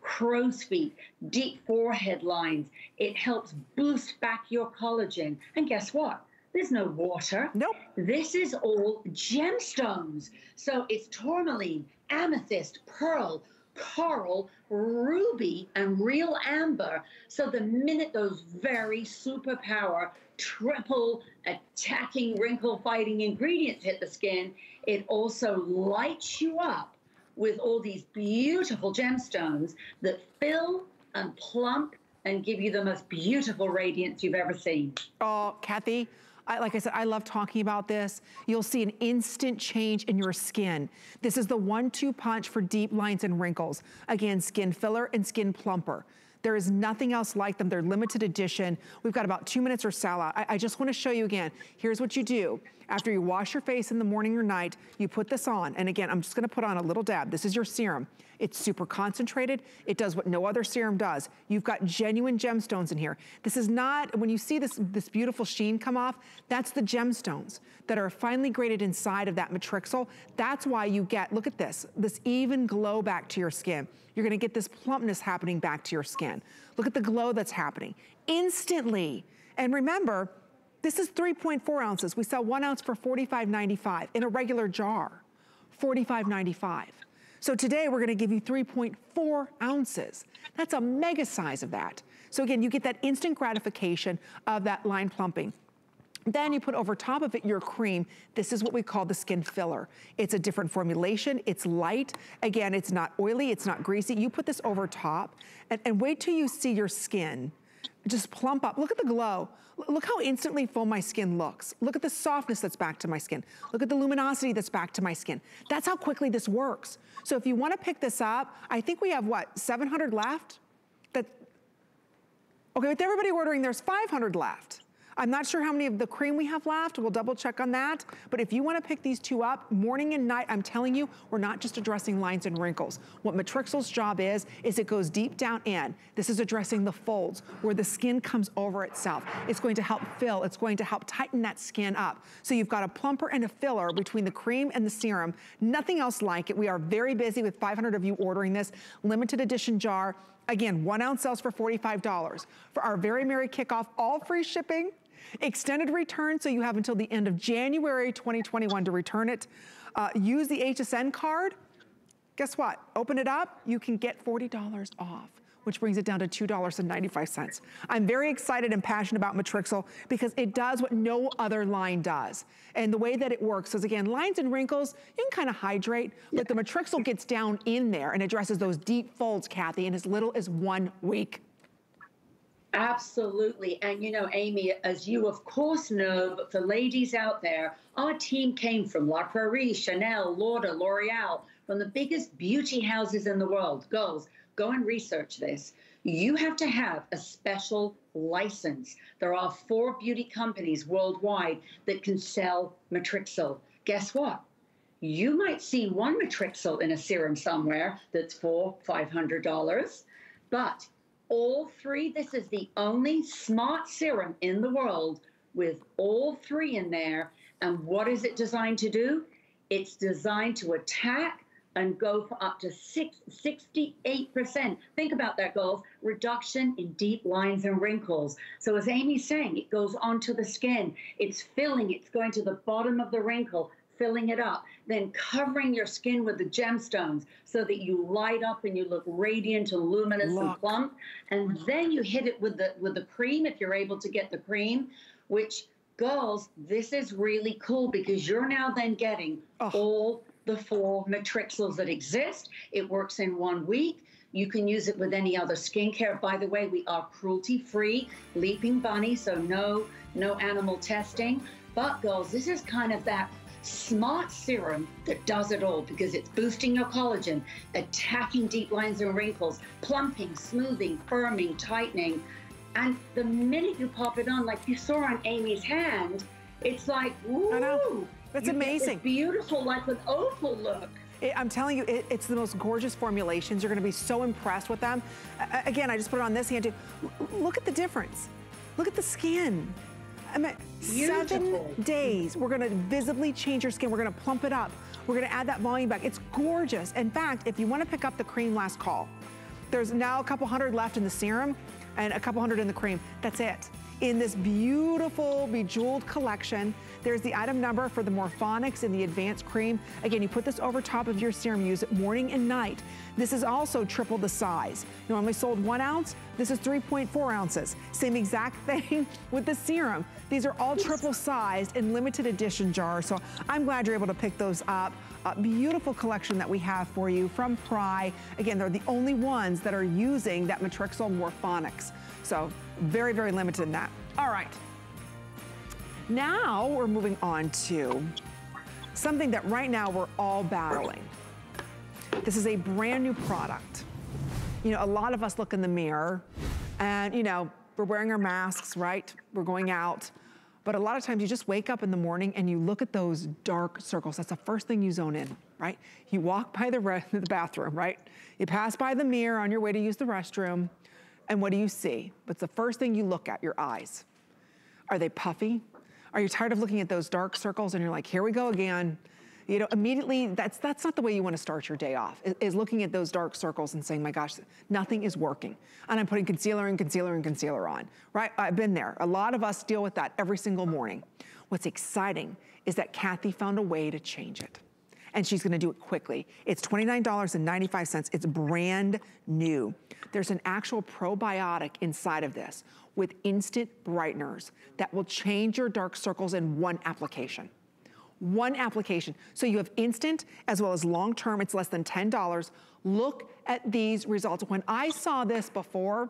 crow's feet, deep forehead lines. It helps boost back your collagen. And guess what? There's no water. Nope. This is all gemstones. So it's tourmaline, amethyst, pearl, coral, ruby, and real amber. So the minute those very superpower, triple attacking, wrinkle fighting ingredients hit the skin, it also lights you up with all these beautiful gemstones that fill and plump and give you the most beautiful radiance you've ever seen. Oh, Kathy, I, like I said, I love talking about this. You'll see an instant change in your skin. This is the one-two punch for deep lines and wrinkles. Again, skin filler and skin plumper. There is nothing else like them. They're limited edition. We've got about two minutes or so I, I just wanna show you again. Here's what you do. After you wash your face in the morning or night, you put this on. And again, I'm just gonna put on a little dab. This is your serum. It's super concentrated. It does what no other serum does. You've got genuine gemstones in here. This is not, when you see this, this beautiful sheen come off, that's the gemstones that are finely graded inside of that matrixyl. That's why you get, look at this, this even glow back to your skin. You're gonna get this plumpness happening back to your skin. Look at the glow that's happening instantly. And remember, this is 3.4 ounces. We sell one ounce for $45.95 in a regular jar, $45.95. So today we're gonna give you 3.4 ounces. That's a mega size of that. So again, you get that instant gratification of that line plumping. Then you put over top of it your cream. This is what we call the skin filler. It's a different formulation. It's light. Again, it's not oily. It's not greasy. You put this over top and, and wait till you see your skin just plump up. Look at the glow. Look how instantly full my skin looks. Look at the softness that's back to my skin. Look at the luminosity that's back to my skin. That's how quickly this works. So if you wanna pick this up, I think we have what, 700 left? That, okay, with everybody ordering, there's 500 left. I'm not sure how many of the cream we have left. We'll double check on that. But if you wanna pick these two up, morning and night, I'm telling you, we're not just addressing lines and wrinkles. What Matrixyl's job is, is it goes deep down in. This is addressing the folds where the skin comes over itself. It's going to help fill. It's going to help tighten that skin up. So you've got a plumper and a filler between the cream and the serum. Nothing else like it. We are very busy with 500 of you ordering this limited edition jar. Again, one ounce sells for $45. For our very merry kickoff, all free shipping, Extended return, so you have until the end of January 2021 to return it. Uh, use the HSN card. Guess what? Open it up, you can get $40 off which brings it down to $2.95. I'm very excited and passionate about Matrixyl because it does what no other line does. And the way that it works is, again, lines and wrinkles, you can kind of hydrate, but the Matrixyl gets down in there and addresses those deep folds, Kathy, in as little as one week. Absolutely. And you know, Amy, as you of course know, but for ladies out there, our team came from La Prairie, Chanel, Lauder, L'Oreal, from the biggest beauty houses in the world. Girls, go and research this. You have to have a special license. There are four beauty companies worldwide that can sell Matrixyl. Guess what? You might see one Matrixyl in a serum somewhere that's for $500, but all three. This is the only smart serum in the world with all three in there. And what is it designed to do? It's designed to attack and go for up to six, 68%. Think about that, girls. Reduction in deep lines and wrinkles. So as Amy's saying, it goes onto the skin. It's filling, it's going to the bottom of the wrinkle, filling it up, then covering your skin with the gemstones so that you light up and you look radiant and luminous look. and plump. And then you hit it with the with the cream if you're able to get the cream, which girls, this is really cool because you're now then getting oh. all the four matrixyls that exist. It works in one week. You can use it with any other skincare. By the way, we are cruelty-free, leaping bunny, so no no animal testing. But girls, this is kind of that smart serum that does it all because it's boosting your collagen, attacking deep lines and wrinkles, plumping, smoothing, firming, tightening. And the minute you pop it on, like you saw on Amy's hand, it's like, know. That's amazing. beautiful, like an opal look. It, I'm telling you, it, it's the most gorgeous formulations. You're gonna be so impressed with them. Again, I just put it on this hand too. Look at the difference. Look at the skin. I mean, seven days, we're gonna visibly change your skin. We're gonna plump it up. We're gonna add that volume back. It's gorgeous. In fact, if you wanna pick up the cream last call, there's now a couple hundred left in the serum and a couple hundred in the cream. That's it in this beautiful bejeweled collection. There's the item number for the Morphomics in the advanced cream. Again, you put this over top of your serum, use it morning and night. This is also triple the size. Normally sold one ounce, this is 3.4 ounces. Same exact thing with the serum. These are all triple sized in limited edition jars, so I'm glad you're able to pick those up. A beautiful collection that we have for you from Prai. Again, they're the only ones that are using that Matrixyl Morphomics. So very, very limited in that. All right. Now we're moving on to something that right now we're all battling. This is a brand new product. You know, a lot of us look in the mirror and, you know, we're wearing our masks, right? We're going out. But a lot of times you just wake up in the morning and you look at those dark circles. That's the first thing you zone in, right? You walk by the, the bathroom, right? You pass by the mirror on your way to use the restroom. And what do you see? What's the first thing you look at? Your eyes. Are they puffy? Are you tired of looking at those dark circles and you're like, here we go again? You know, immediately, that's, that's not the way you wanna start your day off, is, is looking at those dark circles and saying, my gosh, nothing is working. And I'm putting concealer and concealer and concealer on, right? I've been there. A lot of us deal with that every single morning. What's exciting is that Kathy found a way to change it and she's gonna do it quickly. It's $29.95, it's brand new. There's an actual probiotic inside of this with instant brighteners that will change your dark circles in one application. One application. So you have instant as well as long-term, it's less than $10. Look at these results. When I saw this before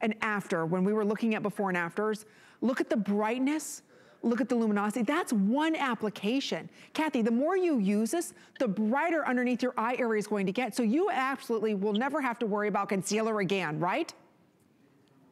and after, when we were looking at before and afters, look at the brightness, look at the luminosity. That's one application. Kathy, the more you use this, the brighter underneath your eye area is going to get. So you absolutely will never have to worry about concealer again, right?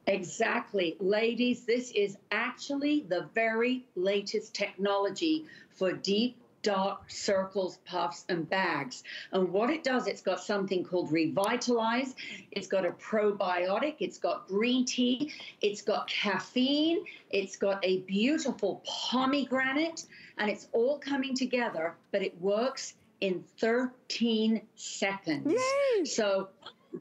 Exactly. Ladies, this is actually the very latest technology for deep dark circles, puffs, and bags. And what it does, it's got something called Revitalize. It's got a probiotic. It's got green tea. It's got caffeine. It's got a beautiful pomegranate. And it's all coming together, but it works in 13 seconds. Yay! So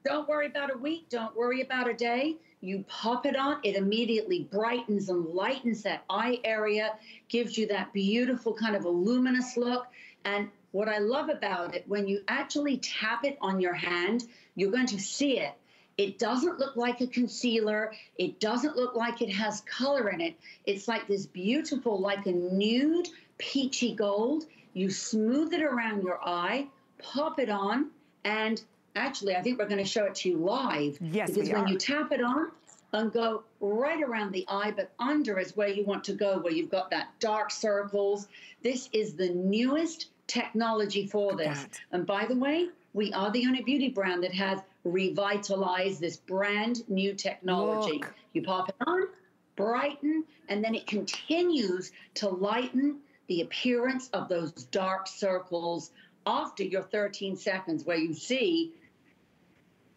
don't worry about a week. Don't worry about a day. You pop it on, it immediately brightens and lightens that eye area, gives you that beautiful kind of a luminous look. And what I love about it, when you actually tap it on your hand, you're going to see it. It doesn't look like a concealer. It doesn't look like it has color in it. It's like this beautiful, like a nude peachy gold. You smooth it around your eye, pop it on, and actually, I think we're going to show it to you live. Yes, because when are. you tap it on and go right around the eye, but under is where you want to go, where you've got that dark circles. This is the newest technology for this. And by the way, we are the only beauty brand that has revitalized this brand new technology. Look. You pop it on, brighten, and then it continues to lighten the appearance of those dark circles after your 13 seconds, where you see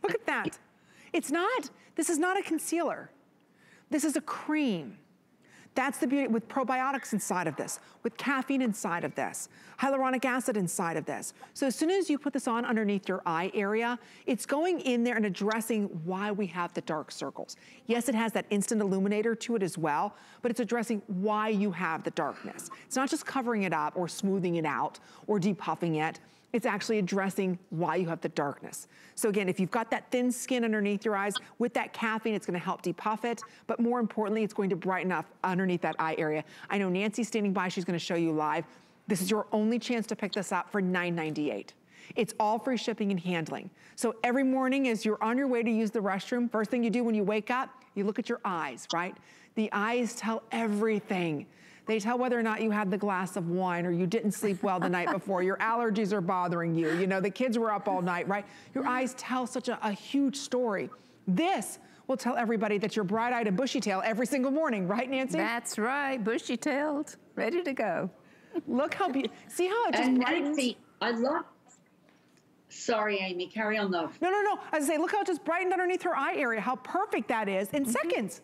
Look at that. It's not, this is not a concealer. This is a cream. That's the beauty with probiotics inside of this, with caffeine inside of this, hyaluronic acid inside of this. So as soon as you put this on underneath your eye area, it's going in there and addressing why we have the dark circles. Yes, it has that instant illuminator to it as well, but it's addressing why you have the darkness. It's not just covering it up or smoothing it out or depuffing it it's actually addressing why you have the darkness. So again, if you've got that thin skin underneath your eyes, with that caffeine, it's gonna help depuff it, but more importantly, it's going to brighten up underneath that eye area. I know Nancy's standing by, she's gonna show you live. This is your only chance to pick this up for $9.98. It's all free shipping and handling. So every morning as you're on your way to use the restroom, first thing you do when you wake up, you look at your eyes, right? The eyes tell everything. They tell whether or not you had the glass of wine or you didn't sleep well the night before. Your allergies are bothering you. You know, the kids were up all night, right? Your eyes tell such a, a huge story. This will tell everybody that you're bright-eyed and bushy-tailed every single morning, right, Nancy? That's right, bushy-tailed, ready to go. Look how beautiful. See how it just and brightens? Nancy, I love. Sorry, Amy. Carry on though. No, no, no. I was say, look how it just brightened underneath her eye area. How perfect that is in Mm-hmm. seconds.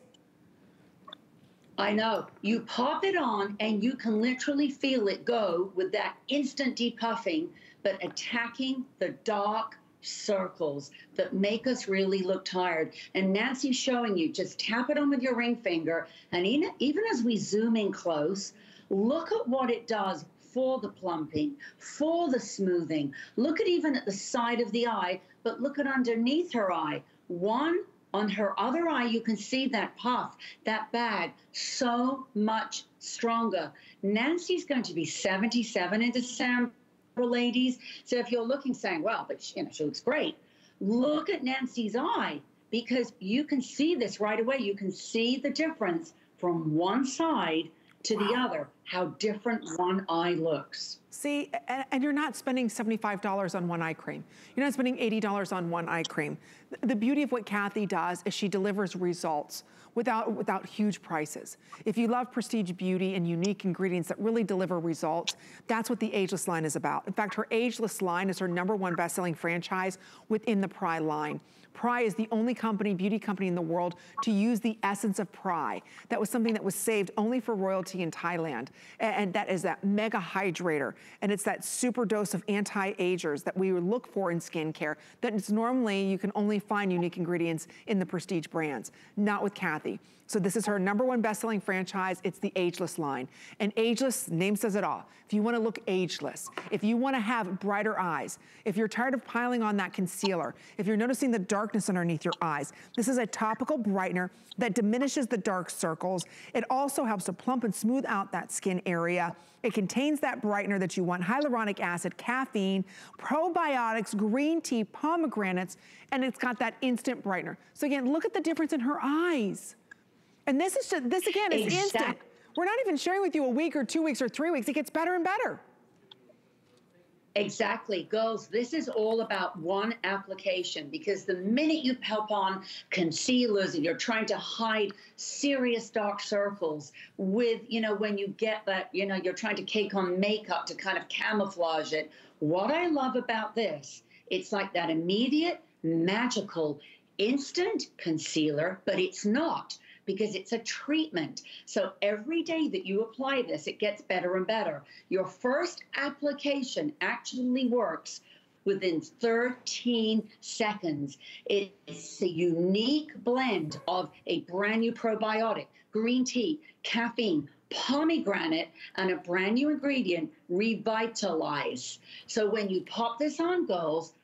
I know. You pop it on and you can literally feel it go with that instant depuffing, but attacking the dark circles that make us really look tired. And Nancy's showing you just tap it on with your ring finger. And even, even as we zoom in close, look at what it does for the plumping, for the smoothing. Look at even at the side of the eye, but look at underneath her eye. One on her other eye, you can see that puff, that bag, so much stronger. Nancy's going to be 77 in December, ladies. So if you're looking, saying, well, but she, you know, she looks great, look at Nancy's eye because you can see this right away. You can see the difference from one side to wow. the other, how different one eye looks. See, and, and, you're not spending $75 on one eye cream. You're not spending $80 on one eye cream. The beauty of what Kathy does is she delivers results without, without huge prices. If you love prestige beauty and unique ingredients that really deliver results, that's what the Ageless line is about. In fact, her Ageless line is her number one best-selling franchise within the Prai line. Prai is the only company, beauty company in the world to use the essence of Prai. That was something that was saved only for royalty in Thailand. And, that is that mega hydrator. And it's that super dose of anti-agers that we look for in skincare that is normally you can only find unique ingredients in the prestige brands, not with Kathy. So this is her number one best-selling franchise. It's the Ageless line. And Ageless, name says it all. If you wanna look ageless, if you wanna have brighter eyes, if you're tired of piling on that concealer, if you're noticing the darkness underneath your eyes, this is a topical brightener that diminishes the dark circles. It also helps to plump and smooth out that skin area. It contains that brightener that you want, hyaluronic acid, caffeine, probiotics, green tea, pomegranates, and it's got that instant brightener. So again, look at the difference in her eyes. And this is just, this again is exactly. instant. We're not even sharing with you a week or two weeks or three weeks. It gets better and better. Exactly. Girls, this is all about one application because the minute you help on concealers and you're trying to hide serious dark circles with, you know, when you get that, you know, you're trying to cake on makeup to kind of camouflage it. What I love about this, it's like that immediate, magical, instant concealer, but it's not because it's a treatment. So every day that you apply this, it gets better and better. Your first application actually works within 13 seconds. It's a unique blend of a brand new probiotic, green tea, caffeine, pomegranate, and a brand new ingredient, Revitalize. So when you pop this on, girls,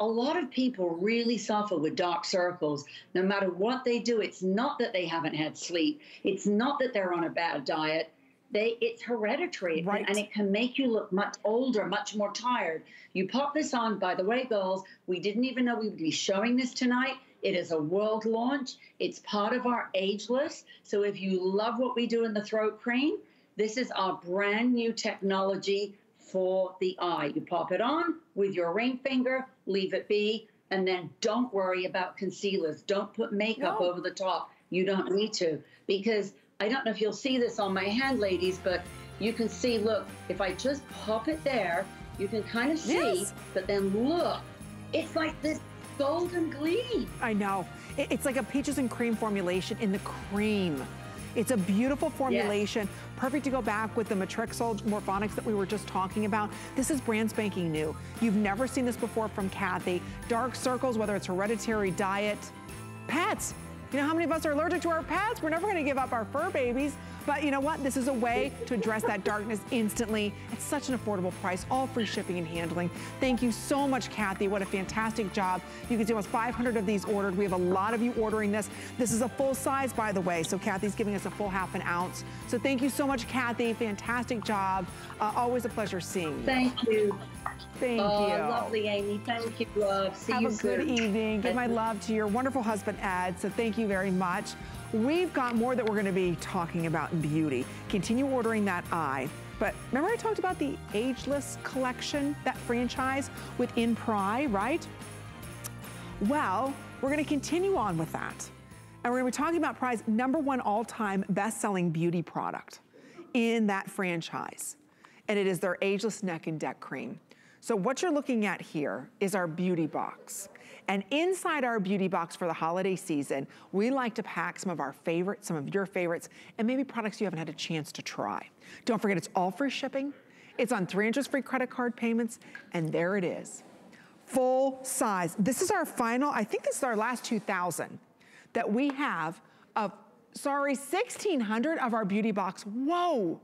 a lot of people really suffer with dark circles. No matter what they do it's not that they haven't had sleep. It's not that they're on a bad diet. They it's hereditary right. and, and it can make you look much older much more tired. You pop this on by the way girls we didn't even know we would be showing this tonight. It is a world launch. It's part of our ageless so if you love what we do in the throat cream this is our brand new technology for the eye. You pop it on with your ring finger, leave it be, and then don't worry about concealers. Don't put makeup no. over the top. You don't need to because I don't know if you'll see this on my hand, ladies, but you can see, look, if I just pop it there, you can kind of see, yes. but then look, it's like this golden gleam. I know. It's like a peaches and cream formulation in the cream. It's a beautiful formulation, yes. perfect to go back with the Matrixyl Morphomics that we were just talking about. This is brand spanking new. You've never seen this before from Kathy. Dark circles, whether it's hereditary diet, pets. You know how many of us are allergic to our pets? We're never gonna give up our fur babies. But you know what? This is a way to address that darkness instantly at such an affordable price, all free shipping and handling. Thank you so much, Kathy. What a fantastic job. You can see almost 500 of these ordered. We have a lot of you ordering this. This is a full size, by the way, so Kathy's giving us a full half an ounce. So thank you so much, Kathy. Fantastic job. Uh, always a pleasure seeing you. Thank you. Thank oh, you. lovely, Amy. Thank you, love. See Have you a soon. good evening. Give my love to your wonderful husband, Ed. So thank you very much. We've got more that we're gonna be talking about in beauty. Continue ordering that eye. But remember I talked about the Ageless collection, that franchise within Prai, right? Well, we're gonna continue on with that. And we're gonna be talking about Prai's number one all-time best-selling beauty product in that franchise. And it is their Ageless Neck and Deck Cream. So what you're looking at here is our beauty box. And inside our beauty box for the holiday season, we like to pack some of our favorites, some of your favorites, and maybe products you haven't had a chance to try. Don't forget, it's all free shipping. It's on three interest-free credit card payments, and there it is. Full size. This is our final, I think this is our last 2,000 that we have of, sorry, 1,600 of our beauty box. Whoa.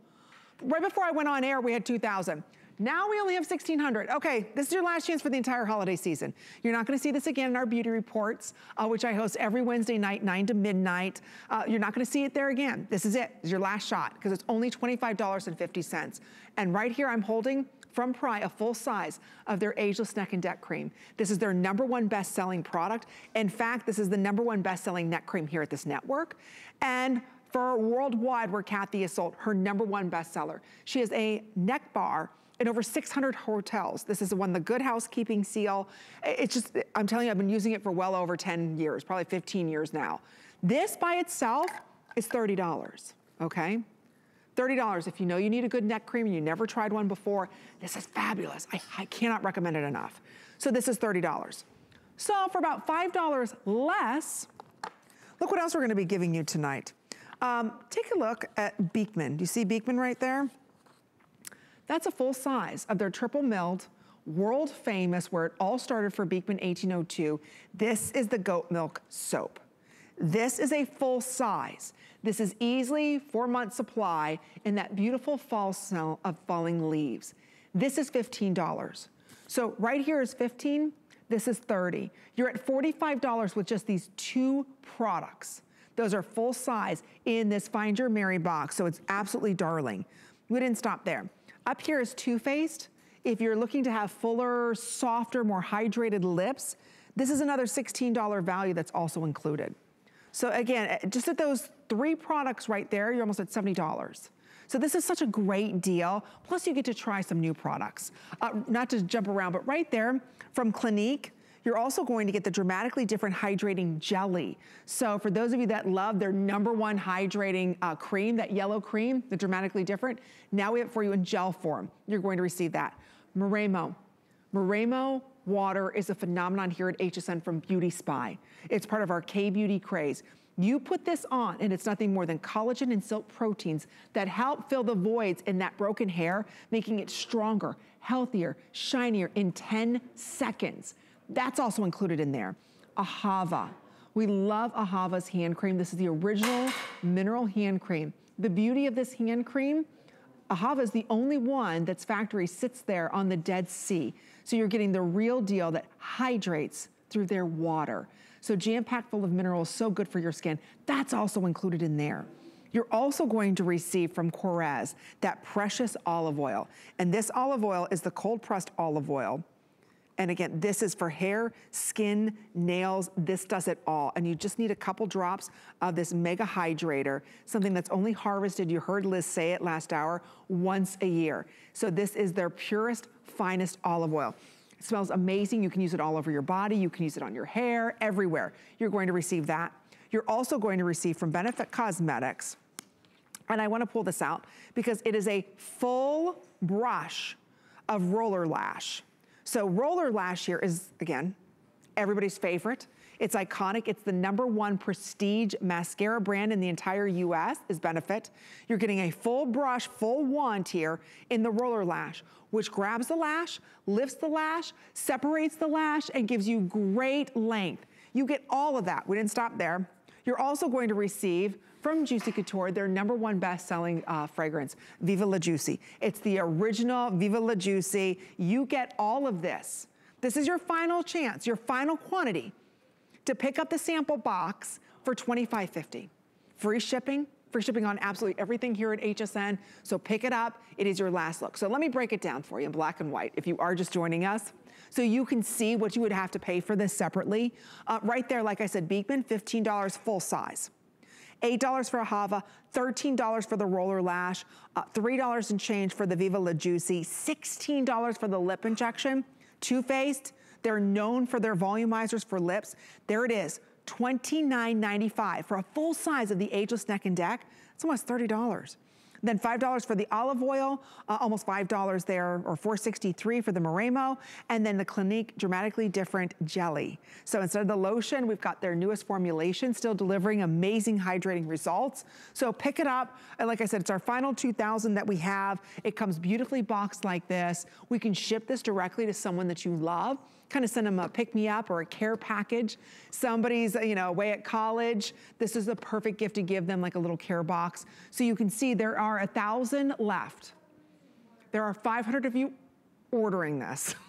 Right before I went on air, we had 2,000. Now we only have 1,600. Okay, this is your last chance for the entire holiday season. You're not gonna see this again in our beauty reports, uh, which I host every Wednesday night, nine to midnight. Uh, you're not gonna see it there again. This is it, this is your last shot, because it's only $25.50. And right here I'm holding from Prai, a full size of their Ageless Neck and Deck Cream. This is their number one best-selling product. In fact, this is the number one best-selling neck cream here at this network. And for worldwide, where Kathy is sold, her number one bestseller. She has a neck bar in over 600 hotels. This is the one, the Good Housekeeping Seal. It's just, I'm telling you, I've been using it for well over 10 years, probably 15 years now. This by itself is $30, okay? $30 if you know you need a good neck cream and you never tried one before. This is fabulous. I, I cannot recommend it enough. So this is $30. So for about $5 less, look what else we're gonna be giving you tonight. Um, take a look at Beekman. Do you see Beekman right there? That's a full size of their triple milled, world famous, where it all started for Beekman 1802. This is the goat milk soap. This is a full size. This is easily four month supply in that beautiful fall smell of falling leaves. This is $15. So right here is 15, this is 30. You're at $45 with just these two products. Those are full size in this Find Your Mary box, so it's absolutely darling. We didn't stop there. Up here is Too Faced. If you're looking to have fuller, softer, more hydrated lips, this is another $16 value that's also included. So again, eh, just at those three products right there, you're almost at $70. So this is such a great deal. Plus you get to try some new products. Uh, not to jump around, but right there from Clinique, you're also going to get the dramatically different hydrating jelly. So for those of you that love their number one hydrating uh, cream, that yellow cream, the dramatically different, now we have it for you in gel form. You're going to receive that. Moremo. Moremo water is a phenomenon here at HSN from Beauty Spy. It's part of our K-Beauty craze. You put this on and it's nothing more than collagen and silk proteins that help fill the voids in that broken hair, making it stronger, healthier, shinier in 10 seconds. That's also included in there. Ahava. We love Ahava's hand cream. This is the original mineral hand cream. The beauty of this hand cream, Ahava is the only one that's factory sits there on the Dead Sea. So you're getting the real deal that hydrates through their water. So jam-packed full of minerals, so good for your skin. That's also included in there. You're also going to receive from Korres that precious olive oil. And this olive oil is the cold pressed olive oil and again, this is for hair, skin, nails, this does it all. And you just need a couple drops of this mega hydrator, something that's only harvested, you heard Liz say it last hour, once a year. So this is their purest, finest olive oil. It smells amazing. You can use it all over your body. You can use it on your hair, everywhere. You're going to receive that. You're also going to receive from Benefit Cosmetics, and I wanna pull this out because it is a full brush of roller lash. So Roller Lash here is, again, everybody's favorite. It's iconic. It's the number one prestige mascara brand in the entire US is Benefit. You're getting a full brush, full wand here in the Roller Lash, which grabs the lash, lifts the lash, separates the lash, and gives you great length. You get all of that. We didn't stop there. You're also going to receive from Juicy Couture, their number one best-selling uh, fragrance, Viva La Juicy. It's the original Viva La Juicy. You get all of this. This is your final chance, your final quantity to pick up the sample box for $25.50. Free shipping, free shipping on absolutely everything here at HSN. So pick it up, it is your last look. So let me break it down for you in black and white if you are just joining us. So you can see what you would have to pay for this separately. Uh, right there, like I said, Beekman, $15 full size. $8 for Ahava, $13 for the roller lash, uh, $3 and change for the Viva La Juicy, $16 for the lip injection. Too Faced, they're known for their volumizers for lips. There it is, $29.95 for a full size of the Ageless Neck and Deck. It's almost $30. Then $5 for the olive oil, uh, almost $5 there, or $4.63 for the Moremo, and then the Clinique Dramatically Different Jelly. So instead of the lotion, we've got their newest formulation, still delivering amazing hydrating results. So pick it up. And like I said, it's our final 2000 that we have. It comes beautifully boxed like this. We can ship this directly to someone that you love kind of send them a pick me up or a care package. Somebody's, you know, away at college. This is the perfect gift to give them like a little care box. So you can see there are a thousand left. There are 500 of you ordering this.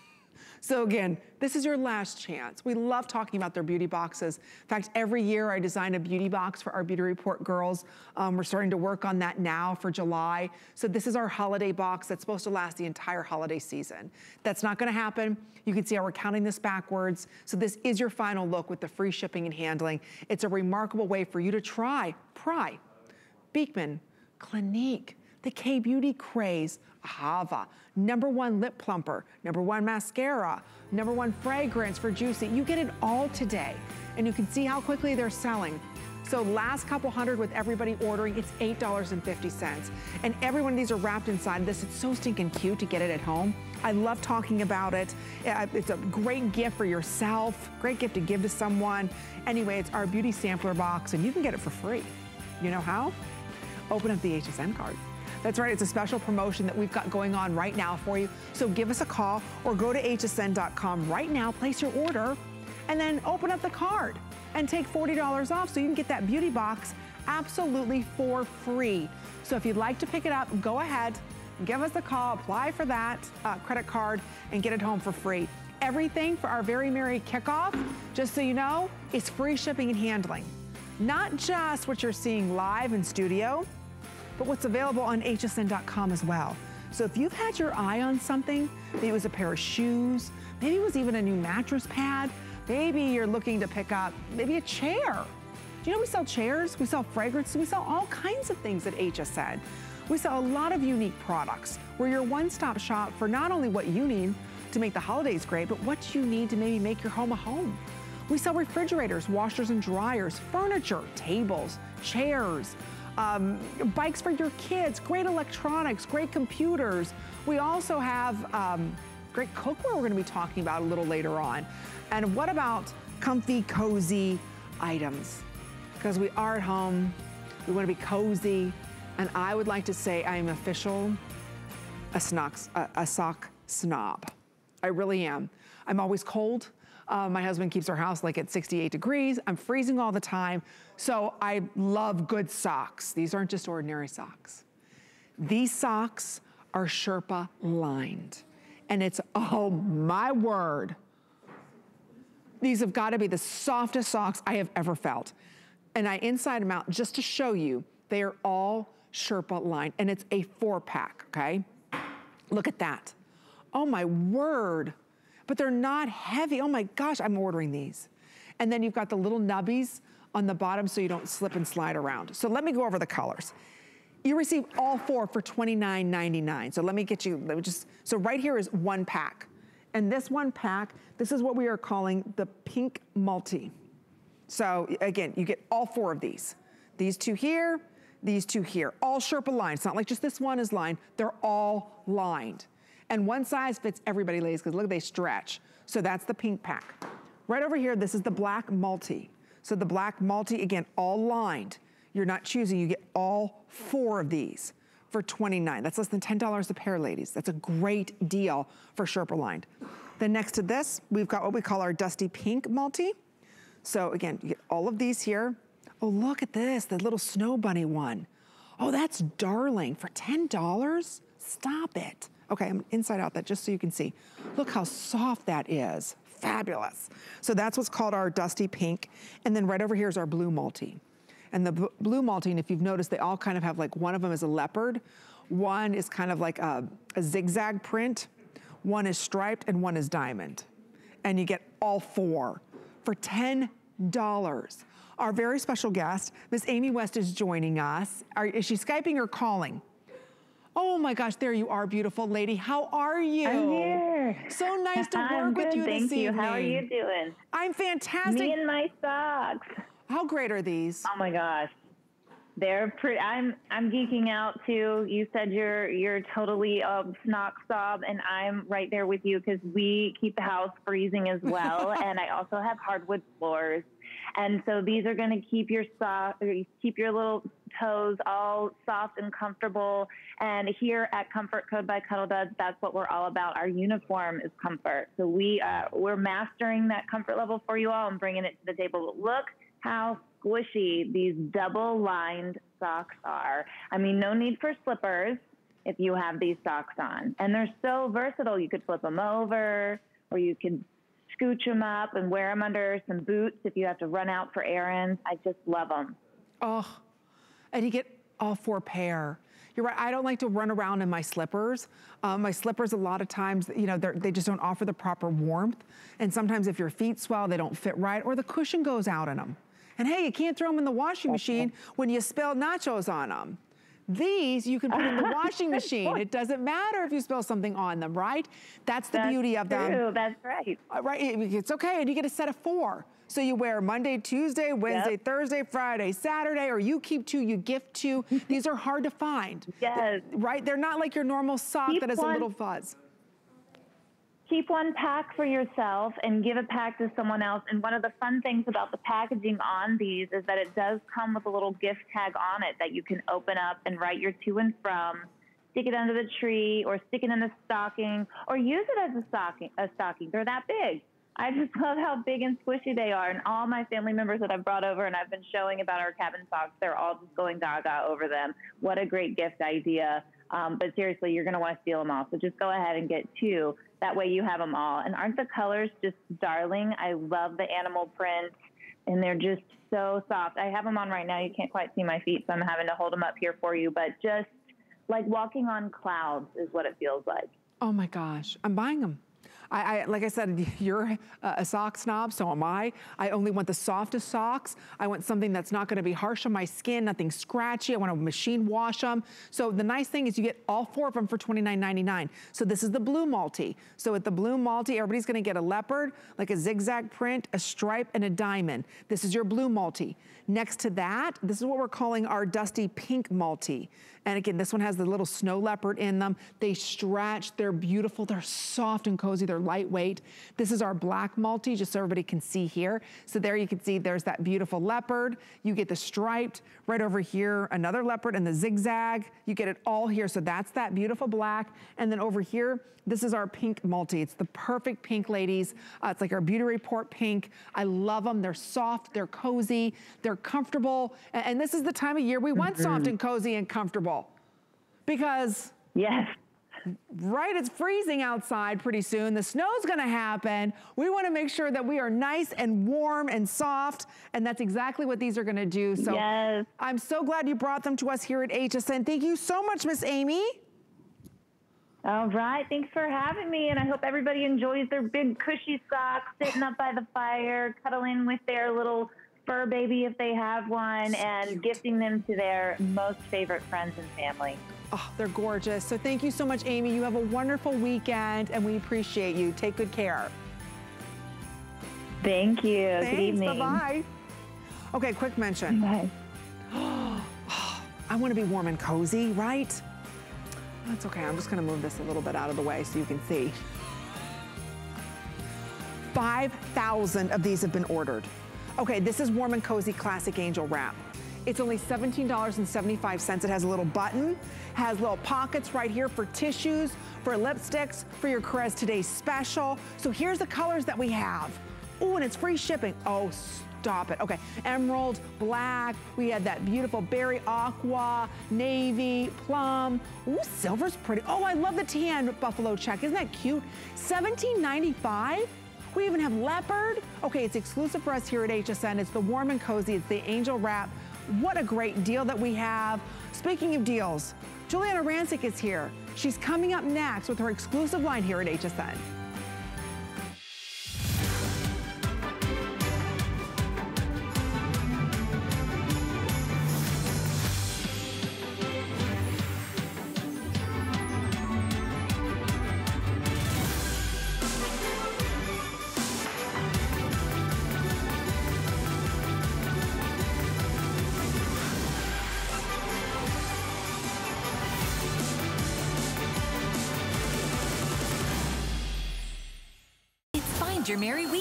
So again, this is your last chance. We love talking about their beauty boxes. In fact, every year I design a beauty box for our Beauty Report girls. Um, we're starting to work on that now for July. So this is our holiday box that's supposed to last the entire holiday season. That's not gonna happen. You can see how we're counting this backwards. So this is your final look with the free shipping and handling. It's a remarkable way for you to try, Prai, Beekman, Clinique, the K-Beauty craze, Hava, number one lip plumper, number one mascara, number one fragrance for Juicy. You get it all today. And you can see how quickly they're selling. So last couple hundred with everybody ordering, it's $8.50. And every one of these are wrapped inside this. It's so stinking cute to get it at home. I love talking about it. Uh, it's a great gift for yourself, great gift to give to someone. Anyway, it's our beauty sampler box and you can get it for free. You know how? Open up the HSN card. That's right, it's a special promotion that we've got going on right now for you. So give us a call or go to hsn.com right now, place your order, and then open up the card and take $40 off so you can get that beauty box absolutely for free. So if you'd like to pick it up, go ahead, give us a call, apply for that uh, credit card, and get it home for free. Everything for our Very Merry Kickoff, just so you know, is free shipping and handling. Not just what you're seeing live in studio, but what's available on hsn.com as well. So if you've had your eye on something, maybe it was a pair of shoes, maybe it was even a new mattress pad, maybe you're looking to pick up maybe a chair. Do you know we sell chairs? We sell fragrances. We sell all kinds of things at HSN. We sell a lot of unique products. We're your one-stop shop for not only what you need to make the holidays great, but what you need to maybe make your home a home. We sell refrigerators, washers and dryers, furniture, tables, chairs, um, bikes for your kids, great electronics, great computers. We also have um, great cookware we're gonna be talking about a little later on. And what about comfy, cozy items? Because we are at home, we wanna be cozy, and I would like to say I am official a, a, a sock snob. I really am. I'm always cold. Uh, my husband keeps our house like at 68 degrees. I'm freezing all the time. So I love good socks. These aren't just ordinary socks. These socks are Sherpa lined. And it's, oh my word. These have gotta be the softest socks I have ever felt. And I inside them out just to show you, they are all Sherpa lined. And it's a four pack, okay? Look at that. Oh my word but they're not heavy. Oh my gosh, I'm ordering these. And then you've got the little nubbies on the bottom so you don't slip and slide around. So let me go over the colors. You receive all four for $29.99. So let me get you, let me just, so right here is one pack. And this one pack, this is what we are calling the pink multi. So again, you get all four of these. These two here, these two here, all Sherpa lined. It's not like just this one is lined, they're all lined. And one size fits everybody, ladies, because look, they stretch. So that's the pink pack. Right over here, this is the black multi. So the black multi, again, all lined. You're not choosing, you get all four of these for 29. That's less than $10 a pair, ladies. That's a great deal for Sherpa lined. Then next to this, we've got what we call our Dusty Pink multi. So again, you get all of these here. Oh, look at this, the little snow bunny one. Oh, that's darling for $10? Stop it. Okay, I'm inside out that just so you can see. Look how soft that is. Fabulous. So that's what's called our dusty pink. And then right over here is our blue multi. And the blue multi, and if you've noticed, they all kind of have like, one of them is a leopard, one is kind of like a, a zigzag print, one is striped, and one is diamond. And you get all four for $10. Our very special guest, Miss Amy West is joining us. Are, is she Skyping or calling? Oh my gosh, there you are, beautiful lady. How are you? I'm here. So nice to work with you Thank this you. evening. How are you doing? I'm fantastic. Me and my socks. How great are these? Oh my gosh. They're pretty. I'm I'm geeking out too. You said you're you're totally a snock sob, and I'm right there with you because we keep the house freezing as well, and I also have hardwood floors, and so these are going to keep your soft, keep your little toes all soft and comfortable. And here at Comfort Code by Cuddle Duds, that's what we're all about. Our uniform is comfort, so we uh, we're mastering that comfort level for you all and bringing it to the table. But Look how squishy these double lined socks are. I mean, no need for slippers if you have these socks on. And they're so versatile. You could flip them over or you could scooch them up and wear them under some boots if you have to run out for errands. I just love them. Oh, and you get all four pair. You're right, I don't like to run around in my slippers. Um, my slippers, a lot of times, you know, they just don't offer the proper warmth. And sometimes if your feet swell, they don't fit right, or the cushion goes out in them. And hey, you can't throw them in the washing machine when you spill nachos on them. These you can put in the washing machine. It doesn't matter if you spill something on them, right? That's the That's beauty of them. True. That's right. Uh, right, it's okay, and you get a set of four. So you wear Monday, Tuesday, Wednesday, yep. Thursday, Friday, Saturday, or you keep two, you gift two. These are hard to find. Yes. Right? They're not like your normal sock keep that has one. a little fuzz keep one pack for yourself and give a pack to someone else. And one of the fun things about the packaging on these is that it does come with a little gift tag on it that you can open up and write your to and from, stick it under the tree or stick it in a stocking or use it as a stocking. A stocking. They're that big. I just love how big and squishy they are. And all my family members that I've brought over and I've been showing about our cabin socks, they're all just going gaga over them. What a great gift idea. Um, but seriously, you're going to want to steal them all. So just go ahead and get two. That way you have them all. And aren't the colors just darling? I love the animal print and they're just so soft. I have them on right now. You can't quite see my feet, so I'm having to hold them up here for you. But just like walking on clouds is what it feels like. Oh my gosh, I'm buying them. I, I, like I said, you're a sock snob, so am I. I only want the softest socks. I want something that's not gonna be harsh on my skin, nothing scratchy. I wanna machine wash them. So the nice thing is you get all four of them for $29.99. So this is the blue multi. So with the blue multi, everybody's gonna get a leopard, like a zigzag print, a stripe, and a diamond. This is your blue multi. Next to that, this is what we're calling our dusty pink multi. And again, this one has the little snow leopard in them. They stretch, they're beautiful, they're soft and cozy, they're lightweight. This is our black multi, just so everybody can see here. So there you can see there's that beautiful leopard. You get the striped, right over here, another leopard and the zigzag. You get it all here, so that's that beautiful black. And then over here, this is our pink multi. It's the perfect pink, ladies. Uh, it's like our Beauty Report pink. I love them. They're soft, they're cozy, they're comfortable. And, and this is the time of year we want mm -hmm. soft and cozy and comfortable. Because yes, right, it's freezing outside pretty soon. The snow's gonna happen. We wanna make sure that we are nice and warm and soft, and that's exactly what these are gonna do. So yes. I'm so glad you brought them to us here at HSN. Thank you so much, Miss Amy. All right, thanks for having me, and I hope everybody enjoys their big cushy socks, sitting up by the fire, cuddling with their little fur baby if they have one, and gifting them to their most favorite friends and family. Oh, they're gorgeous. So thank you so much, Amy. You have a wonderful weekend, and we appreciate you. Take good care. Thank you. Thanks, good evening. Bye-bye. Okay, quick mention. Bye. I want to be warm and cozy, right? That's okay. I'm just going to move this a little bit out of the way so you can see. 5,000 of these have been ordered. Okay, this is Warm and Cozy Classic Angel Wrap. It's only $17.75. It has a little button, has little pockets right here for tissues, for lipsticks, for your Caress Today special. So here's the colors that we have. Oh, and it's free shipping. Oh, stop it. Okay, emerald, black, we had that beautiful berry aqua, navy, plum. Ooh, silver's pretty. Oh, I love the tan buffalo check. Isn't that cute? $17.95? We even have leopard. Okay, it's exclusive for us here at HSN. It's the warm and cozy. It's the angel wrap. What a great deal that we have. Speaking of deals, Giuliana Rancic is here. She's coming up next with her exclusive line here at HSN.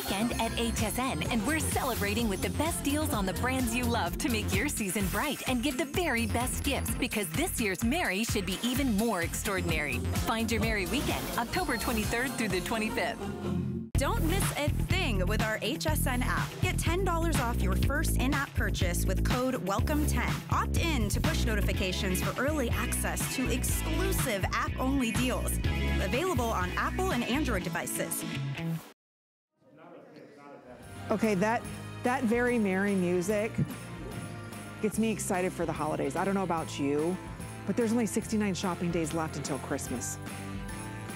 Weekend at HSN, and we're celebrating with the best deals on the brands you love to make your season bright and give the very best gifts because this year's Merry should be even more extraordinary. Find your merry weekend October 23rd through the 25th. Don't miss a thing with our HSN app. Get $10 off your first in app purchase with code WELCOME10. Opt in to push notifications for early access to exclusive app only deals. Available on Apple and Android devices. Okay, that, that very merry music gets me excited for the holidays. I don't know about you, but there's only 69 shopping days left until Christmas.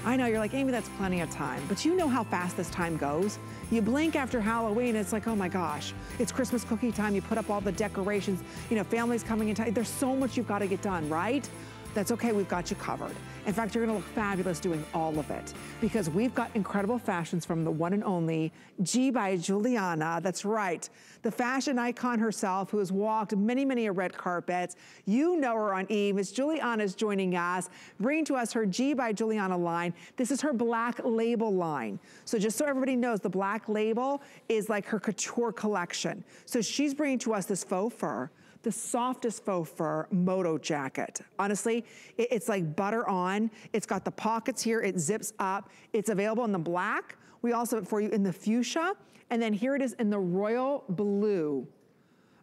I know, you're like, Amy, that's plenty of time, but you know how fast this time goes. You blink after Halloween, it's like, oh my gosh, it's Christmas cookie time. You put up all the decorations, you know, families coming in time. There's so much you've got to get done, right? That's okay, we've got you covered. In fact, you're gonna look fabulous doing all of it because we've got incredible fashions from the one and only G by Giuliana. That's right, the fashion icon herself who has walked many, many a red carpets. You know her on E. Miss Giuliana is joining us, bringing to us her G by Giuliana line. This is her black label line. So just so everybody knows, the black label is like her couture collection. So she's bringing to us this faux fur the softest faux fur moto jacket. Honestly, it, it's like butter on. It's got the pockets here, it zips up. It's available in the black. We also have it for you in the fuchsia. And then here it is in the royal blue.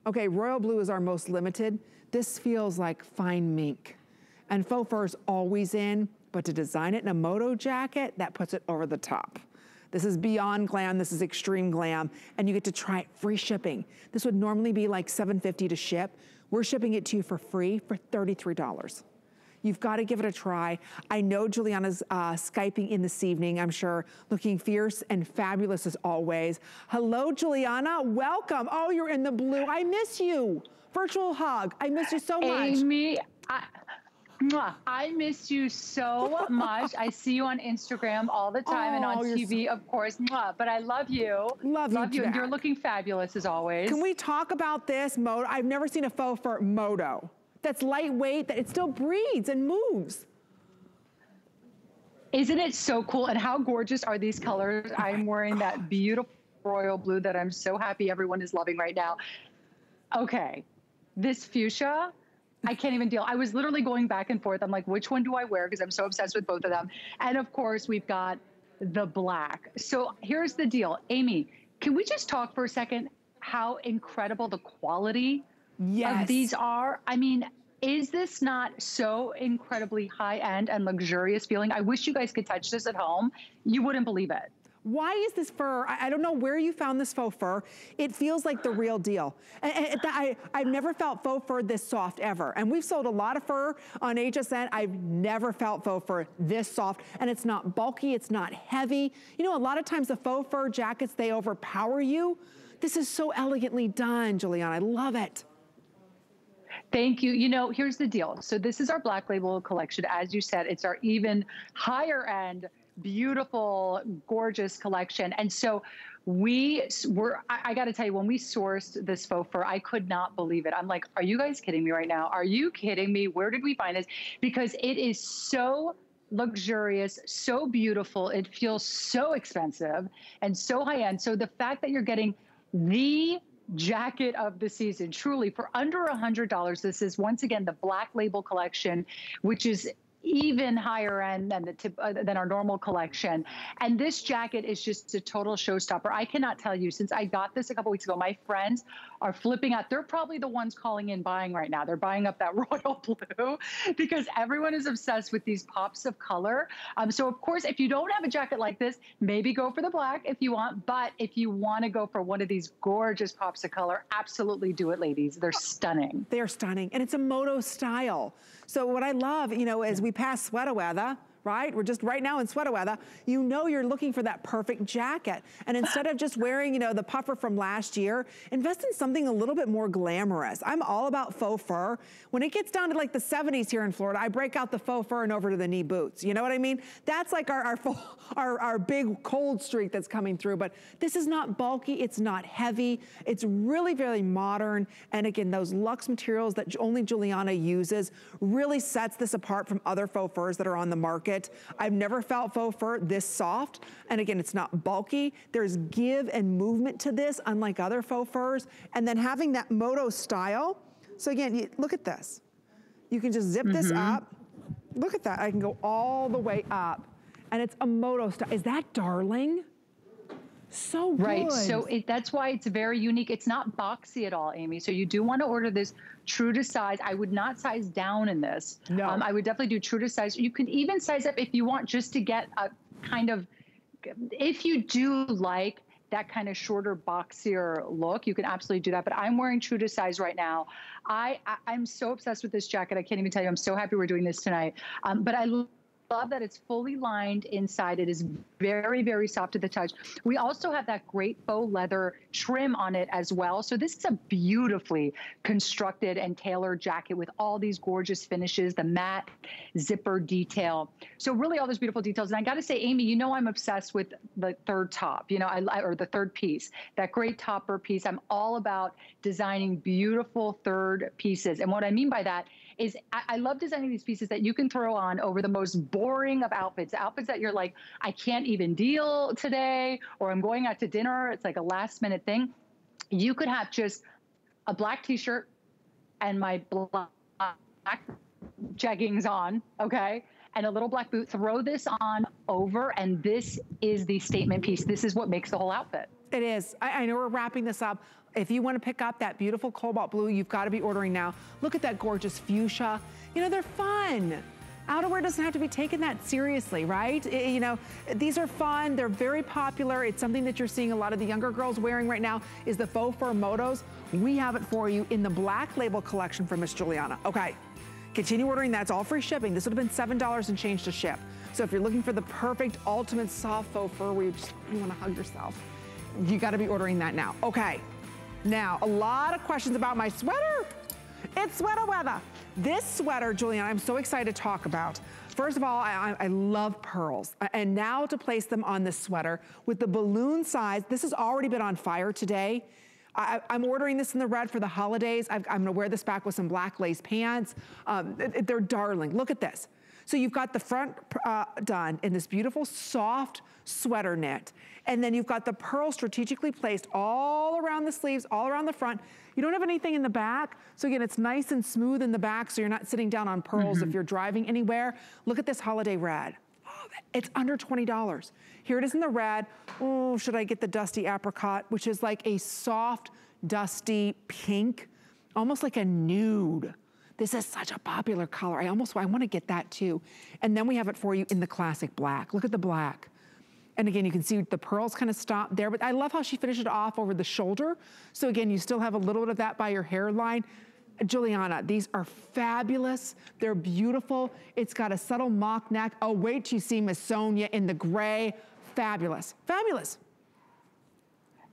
Okay, royal blue is our most limited. This feels like fine mink. And faux fur is always in, but to design it in a moto jacket, that puts it over the top. This is beyond glam, this is extreme glam, and you get to try it free shipping. This would normally be like $7.50 to ship. We're shipping it to you for free for $33. You've got to give it a try. I know Giuliana's uh, Skyping in this evening, I'm sure, looking fierce and fabulous as always. Hello, Giuliana, welcome. Oh, you're in the blue, I miss you. Virtual hug, I miss you so much. Amy, I I miss you so much. I see you on Instagram all the time oh, and on oh, TV, so... of course. But I love you. Love, love you. you. And you're looking fabulous as always. Can we talk about this moto? I've never seen a faux fur moto that's lightweight, that it still breathes and moves. Isn't it so cool? And how gorgeous are these colors? Oh I'm wearing that beautiful royal blue that I'm so happy everyone is loving right now. Okay, this fuchsia I can't even deal. I was literally going back and forth. I'm like, which one do I wear? Because I'm so obsessed with both of them. And of course, we've got the black. So here's the deal. Amy, can we just talk for a second how incredible the quality yes. of these are? I mean, is this not so incredibly high end and luxurious feeling? I wish you guys could touch this at home. You wouldn't believe it. Why is this fur, I, I, don't know where you found this faux fur. It feels like the real deal. And, I, I've never felt faux fur this soft ever. And we've sold a lot of fur on HSN. I've never felt faux fur this soft. And it's not bulky, it's not heavy. You know, a lot of times the faux fur jackets, they overpower you. This is so elegantly done, Giuliana. I love it. Thank you. You know, here's the deal. So this is our Black Label collection. As you said, it's our even higher end beautiful, gorgeous collection. And so we were, I, I got to tell you, when we sourced this faux fur, I could not believe it. I'm like, are you guys kidding me right now? Are you kidding me? Where did we find this? Because it is so luxurious, so beautiful. It feels so expensive and so high end. So the fact that you're getting the jacket of the season, truly for under a hundred dollars. This is once again the Black Label collection, which is even higher end than the tip, uh, than our normal collection. And this jacket is just a total showstopper. I cannot tell you since I got this a couple weeks ago. My friends are flipping out. They're probably the ones calling in buying right now. They're buying up that royal blue because everyone is obsessed with these pops of color. Um, so of course, if you don't have a jacket like this, maybe go for the black if you want. But if you want to go for one of these gorgeous pops of color, absolutely do it, ladies. They're stunning. They're stunning, and it's a moto style. So what I love, you know, as we pass sweater weather, right? We're just right now in sweater weather. You know you're looking for that perfect jacket. And instead of just wearing, you know, the puffer from last year, invest in something a little bit more glamorous. I'm all about faux fur. When it gets down to like the 70s here in Florida, I break out the faux fur and over to the knee boots. You know what I mean? That's like our, our, our, our big cold streak that's coming through. But this is not bulky. It's not heavy. It's really, very modern. And again, those luxe materials that only Giuliana uses really sets this apart from other faux furs that are on the market it. I've never felt faux fur this soft. And again, it's not bulky. There's give and movement to this, unlike other faux furs. And then having that moto style. So again, you, look at this. You can just zip mm -hmm. this mm-hmm. up. Look at that. I can go all the way up. And it's a moto style. Is that darling? So good. Right. So it, that's why it's very unique. It's not boxy at all, Amy. So you do want to order this true to size. I would not size down in this. No. Um, I would definitely do true to size. You can even size up if you want just to get a kind of, if you do like that kind of shorter, boxier look, you can absolutely do that. But I'm wearing true to size right now. I, I am so obsessed with this jacket. I can't even tell you. I'm so happy we're doing this tonight. Um, but I love that it's fully lined inside. It is very, very soft to the touch. We also have that great faux leather trim on it as well. So this is a beautifully constructed and tailored jacket with all these gorgeous finishes, the matte zipper detail. So really all those beautiful details. And I got to say, Amy, you know I'm obsessed with the third top, you know, I or the third piece, that great topper piece. I'm all about designing beautiful third pieces. And what I mean by that is I, I love designing these pieces that you can throw on over the most boring of outfits, outfits that you're like, I can't even deal today, or I'm going out to dinner. It's like a last minute thing. You could have just a black t-shirt and my black jeggings on, okay? And a little black boot. Throw this on over, and this is the statement piece. This is what makes the whole outfit. It is. I, I know we're wrapping this up. If you wanna pick up that beautiful cobalt blue, you've gotta be ordering now. Look at that gorgeous fuchsia. You know, they're fun. Outerwear doesn't have to be taken that seriously, right? It, you know, these are fun, they're very popular. It's something that you're seeing a lot of the younger girls wearing right now is the faux fur motos. We have it for you in the black label collection from Miss Giuliana. Okay, continue ordering that, it's all free shipping. This would have been $7 and change to ship. So if you're looking for the perfect ultimate soft faux fur where you just you wanna hug yourself, you gotta be ordering that now. Okay. Now, a lot of questions about my sweater. It's sweater weather. This sweater, Julian, I'm so excited to talk about. First of all, I, I, love pearls. And now to place them on this sweater with the balloon size, this has already been on fire today. I, am ordering this in the red for the holidays. i am gonna wear this back with some black lace pants. Um, they're darling, look at this. So you've got the front uh, done in this beautiful soft sweater knit. And then you've got the pearl strategically placed all around the sleeves, all around the front. You don't have anything in the back. So again, it's nice and smooth in the back so you're not sitting down on pearls mm -hmm. if mm-hmm. you're driving anywhere. Look at this holiday red. It's under $20. Here it is in the red. Oh, should I get the dusty apricot, which is like a soft, dusty pink, almost like a nude. This is such a popular color. I almost, I wanna get that too. And then we have it for you in the classic black. Look at the black. And again, you can see the pearls kind of stop there, but I love how she finished it off over the shoulder. So again, you still have a little bit of that by your hairline. Giuliana, these are fabulous. They're beautiful. It's got a subtle mock neck. Oh, wait till you see Miss Sonia in the gray. Fabulous, fabulous.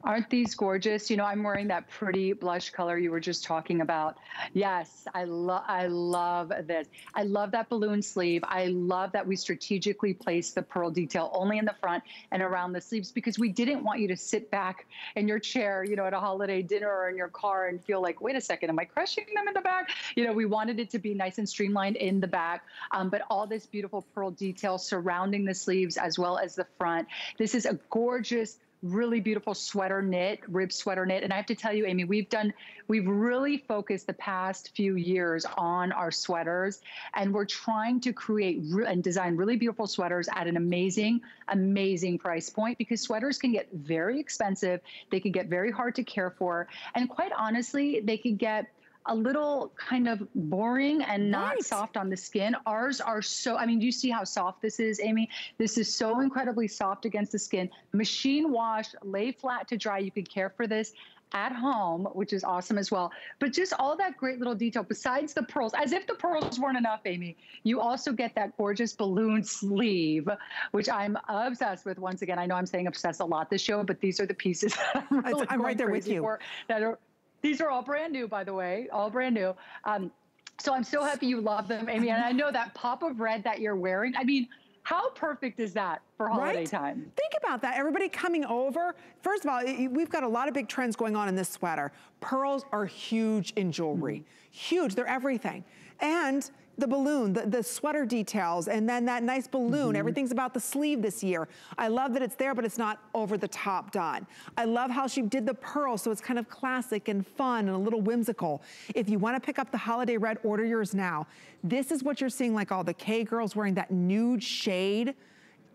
Aren't these gorgeous? You know, I'm wearing that pretty blush color you were just talking about. Yes, I love I love this. I love that balloon sleeve. I love that we strategically placed the pearl detail only in the front and around the sleeves because we didn't want you to sit back in your chair, you know, at a holiday dinner or in your car and feel like, wait a second, am I crushing them in the back? You know, we wanted it to be nice and streamlined in the back, um, but all this beautiful pearl detail surrounding the sleeves as well as the front. This is a gorgeous really beautiful sweater knit, rib sweater knit. And I have to tell you, Amy, we've done, we've really focused the past few years on our sweaters and we're trying to create and design really beautiful sweaters at an amazing, amazing price point because sweaters can get very expensive. They can get very hard to care for. And quite honestly, they can get a little kind of boring and not right. soft on the skin. Ours are so, I mean, do you see how soft this is, Amy? This is so incredibly soft against the skin. Machine wash, lay flat to dry. You can care for this at home, which is awesome as well. But just all that great little detail, besides the pearls, as if the pearls weren't enough, Amy, you also get that gorgeous balloon sleeve, which I'm obsessed with. Once again, I know I'm saying obsessed a lot this show, but these are the pieces I'm, really I'm right there with you. That are these are all brand new, by the way, all brand new. Um, so I'm so happy you love them, Amy. And I know that pop of red that you're wearing. I mean, how perfect is that for holiday right? time? Think about that. Everybody coming over. First of all, we've got a lot of big trends going on in this sweater. Pearls are huge in jewelry. Mm -hmm. Huge, they're everything. And the balloon, the, the, sweater details, and then that nice balloon. Mm -hmm. Everything's about the sleeve this year. I love that it's there, but it's not over the top done. I love how she did the pearl, so it's kind of classic and fun and a little whimsical. If you wanna pick up the holiday red, order yours now. This is what you're seeing like all the K girls wearing that nude shade.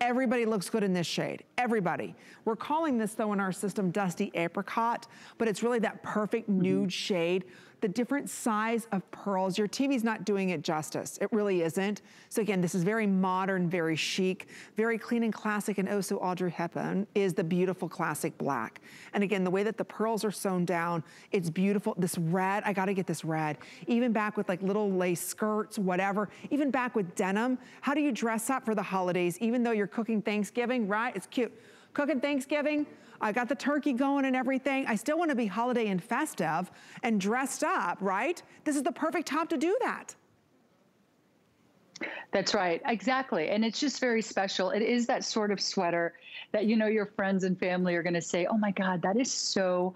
Everybody looks good in this shade, everybody. We're calling this though in our system Dusty Apricot, but it's really that perfect mm-hmm. nude mm -hmm. shade the different size of pearls. Your TV's not doing it justice. It really isn't. So again, this is very modern, very chic, very clean and classic, and oh so Audrey Hepburn is the beautiful classic black. And again, the way that the pearls are sewn down, it's beautiful. This red, I gotta get this red. Even back with like little lace skirts, whatever. Even back with denim. How do you dress up for the holidays, even though you're cooking Thanksgiving, right? It's cute. Cooking Thanksgiving, I got the turkey going and everything. I still wanna be holiday and festive and dressed up, right? This is the perfect top to do that. That's right, exactly. And it's just very special. It is that sort of sweater that you know your friends and family are gonna say, oh my God, that is so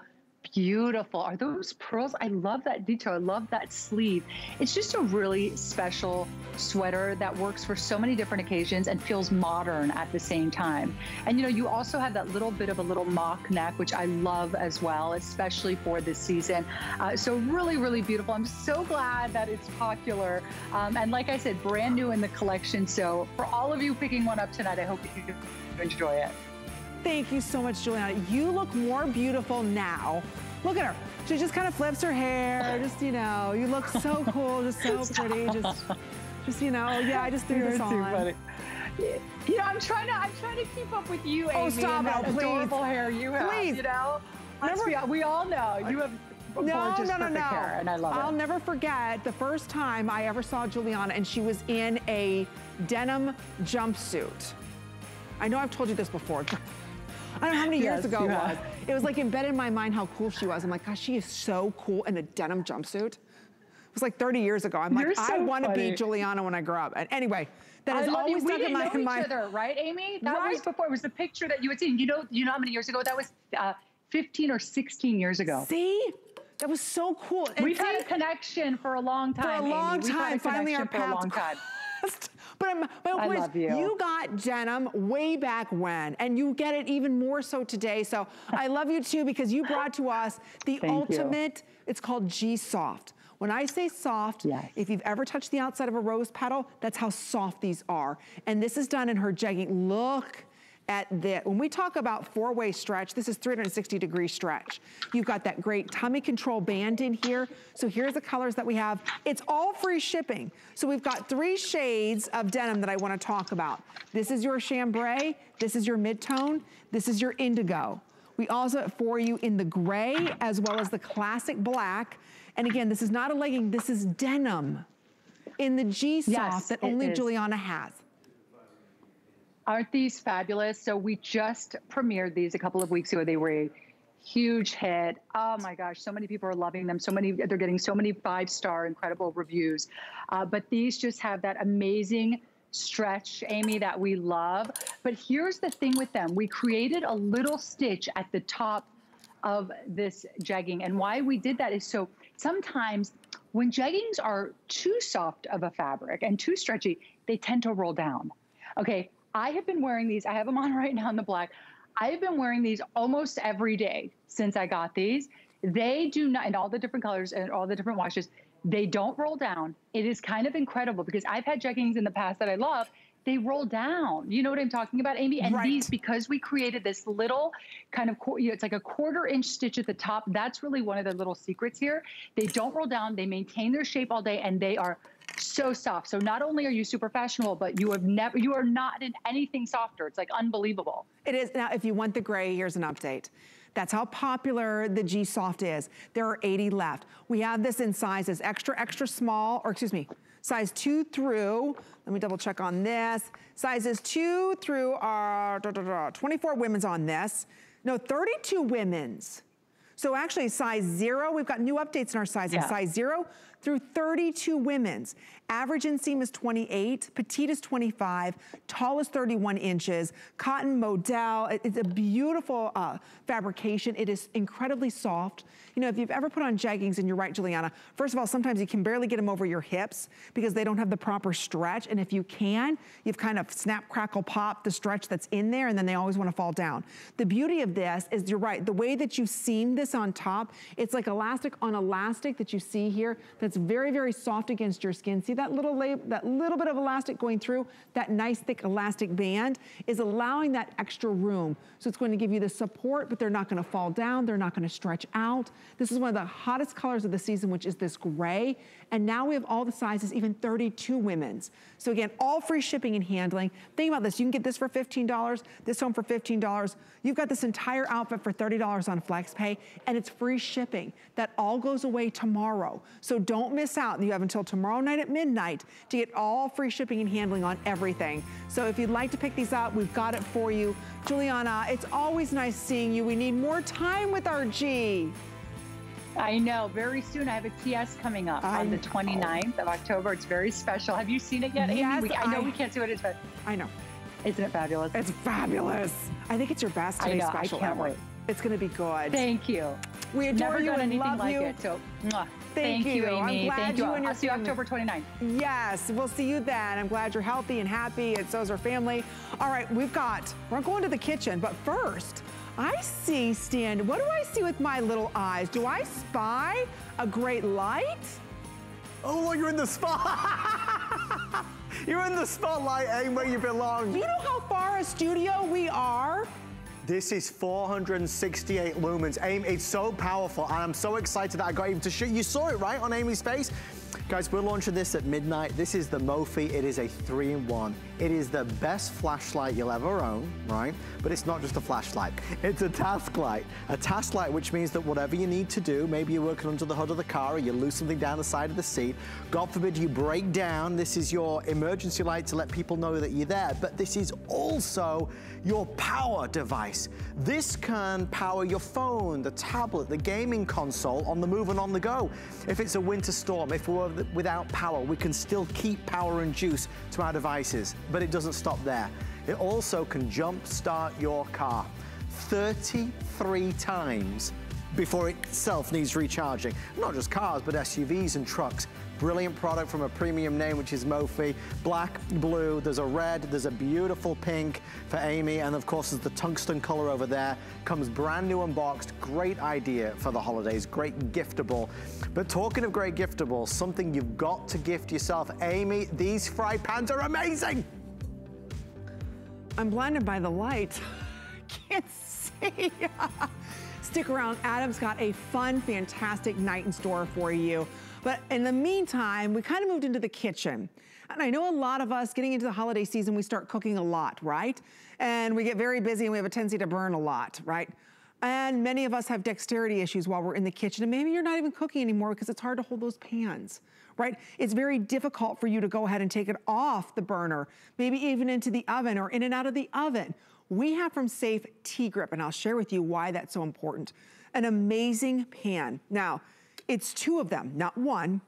beautiful. Are those pearls? I love that detail. I love that sleeve. It's just a really special sweater that works for so many different occasions and feels modern at the same time. And you know, you also have that little bit of a little mock neck, which I love as well, especially for this season. Uh, so really, really beautiful. I'm so glad that it's popular. Um, and like I said, brand new in the collection. So for all of you picking one up tonight, I hope you enjoy it. Thank you so much, Giuliana. You look more beautiful now. Look at her. She just kind of flips her hair. Just, you know, you look so cool, just so pretty. Just, just, you know, yeah, I just threw You're this on. Too funny. You know, I'm trying to, I'm trying to keep up with you, oh, Amy. Oh, stop it, please. adorable hair you have. Please. You know, never, be, we all know you have no, no, no, no. Hair, and I love I'll it. never forget the first time I ever saw Giuliana, and she was in a denim jumpsuit. I know I've told you this before. I don't know how many years yes, ago it was. It was like embedded in my mind how cool she was. I'm like, gosh, she is so cool in a denim jumpsuit. It was like 30 years ago. I'm You're like, so I want to be Giuliana when I grow up. And anyway, that is always stuck in my, in my other, right, Amy? That right? was before. It was the picture that you had seen. You know, you know how many years ago that was? Uh, 15 or 16 years ago. See? That was so cool. And We've had a connection for a long time. For a long Amy. time. Finally, our paths crossed. But my point is, you. you got denim way back when, and you get it even more so today. So I love you too because you brought to us the ultimate, you. it's called G-Soft. When I say soft, yes. if you've ever touched the outside of a rose petal, that's how soft these are. And this is done in her jegging. Look at this. When we talk about four-way stretch, this is 360 degree stretch. You've got that great tummy control band in here. So here's the colors that we have. It's all free shipping. So we've got three shades of denim that I wanna talk about. This is your chambray, this is your mid-tone, this is your indigo. We also have for you in the gray as well as the classic black. And again, this is not a legging, this is denim in the G-Soft yes, that only is. Giuliana has. Aren't these fabulous? So we just premiered these a couple of weeks ago. They were a huge hit. Oh my gosh, so many people are loving them. So many, they're getting so many five star incredible reviews. Uh, but these just have that amazing stretch, Amy, that we love. But here's the thing with them we created a little stitch at the top of this jegging. And why we did that is so sometimes when jeggings are too soft of a fabric and too stretchy, they tend to roll down. Okay, I have been wearing these. I have them on right now in the black. I have been wearing these almost every day since I got these. They do not, in all the different colors and all the different washes, they don't roll down. It is kind of incredible because I've had jeggings in the past that I love. They roll down. You know what I'm talking about, Amy? And right. these, because we created this little kind of, you know, it's like a quarter inch stitch at the top. That's really one of the little secrets here. They don't roll down. They maintain their shape all day and they are so soft. So not only are you super fashionable, but you have never, you are not in anything softer. It's like unbelievable. It is. Now, if you want the gray, here's an update. That's how popular the G-Soft is. There are 80 left. We have this in sizes extra, extra small, or excuse me, size two through, let me double check on this. Sizes two through are da, da, da, 24 women's on this. No, 32 women's. So actually size zero, we've got new updates in our sizing. Yeah. Size zero through 32 women's. Average inseam is 28, petite is 25, tall is 31 inches, cotton modal. It's a beautiful uh, fabrication. It is incredibly soft. You know, if you've ever put on jeggings, and you're right, Giuliana, first of all, sometimes you can barely get them over your hips because they don't have the proper stretch. And if you can, you've kind of snap, crackle, pop the stretch that's in there, and then they always want to fall down. The beauty of this is, you're right, the way that you seam this on top, it's like elastic on elastic that you see here that's very, very soft against your skin. See that little, that little bit of elastic going through? That nice thick elastic band is allowing that extra room. So it's going to give you the support, but they're not going to fall down. They're not going to stretch out. This is one of the hottest colors of the season, which is this gray. And now we have all the sizes, even 32 women's. So again, all free shipping and handling. Think about this, you can get this for $15, this home for $15. You've got this entire outfit for $30 on FlexPay, and it's free shipping. That all goes away tomorrow. So don't miss out. You have until tomorrow night at midnight to get all free shipping and handling on everything. So if you'd like to pick these up, we've got it for you. Giuliana, it's always nice seeing you. We need more time with our G. I know. Very soon, I have a TS coming up I on the 29th of October. It's very special. Have you seen it yet, yes, Amy? We, I know I, we can't see what it is, but I know. Isn't it fabulous? It's fabulous. I think it's your best today I know, special I can't ever. Wait. It's going to be good. Thank you. We adore Never you done and anything love like you. it. So, mwah. Thank, Thank you, Amy. I'm glad Thank you, you. and your I'll see you October 29th. Yes, we'll see you then. I'm glad you're healthy and happy, and so is our family. All right, we've got, we're going to the kitchen, but first, I see, Stan, what do I see with my little eyes? Do I spy a great light? Oh, look, you're in the spot. you're in the spotlight, aim where you belong. Do you know how far a studio we are? This is 468 lumens. Aim, it's so powerful, and I'm so excited that I got even to shoot. You saw it, right, on Amy's face? Guys, we're launching this at midnight. This is the Mophie. It is a three-in-one. It is the best flashlight you'll ever own, right? But it's not just a flashlight. It's a task light. A task light, which means that whatever you need to do, maybe you're working under the hood of the car or you lose something down the side of the seat, God forbid you break down, this is your emergency light to let people know that you're there. But this is also your power device. This can power your phone, the tablet, the gaming console on the move and on the go. If it's a winter storm, if we're without power, we can still keep power and juice to our devices, but it doesn't stop there. It also can jump start your car 33 times before it itself needs recharging. Not just cars, but SUVs and trucks. Brilliant product from a premium name, which is Mophie. Black, blue, there's a red, there's a beautiful pink for Amy, and of course there's the tungsten color over there. Comes brand new unboxed, great idea for the holidays, great giftable. But talking of great giftable, something you've got to gift yourself. Amy, these fry pans are amazing. I'm blinded by the light. Can't see. Stick around, Adam's got a fun, fantastic night in store for you. But in the meantime, we kind of moved into the kitchen. And I know a lot of us getting into the holiday season, we start cooking a lot, right? And we get very busy and we have a tendency to burn a lot, right? And many of us have dexterity issues while we're in the kitchen. And maybe you're not even cooking anymore because it's hard to hold those pans, right? It's very difficult for you to go ahead and take it off the burner, maybe even into the oven or in and out of the oven. We have from Safe T-Grip, and I'll share with you why that's so important. An amazing pan. Now, it's two of them, not one.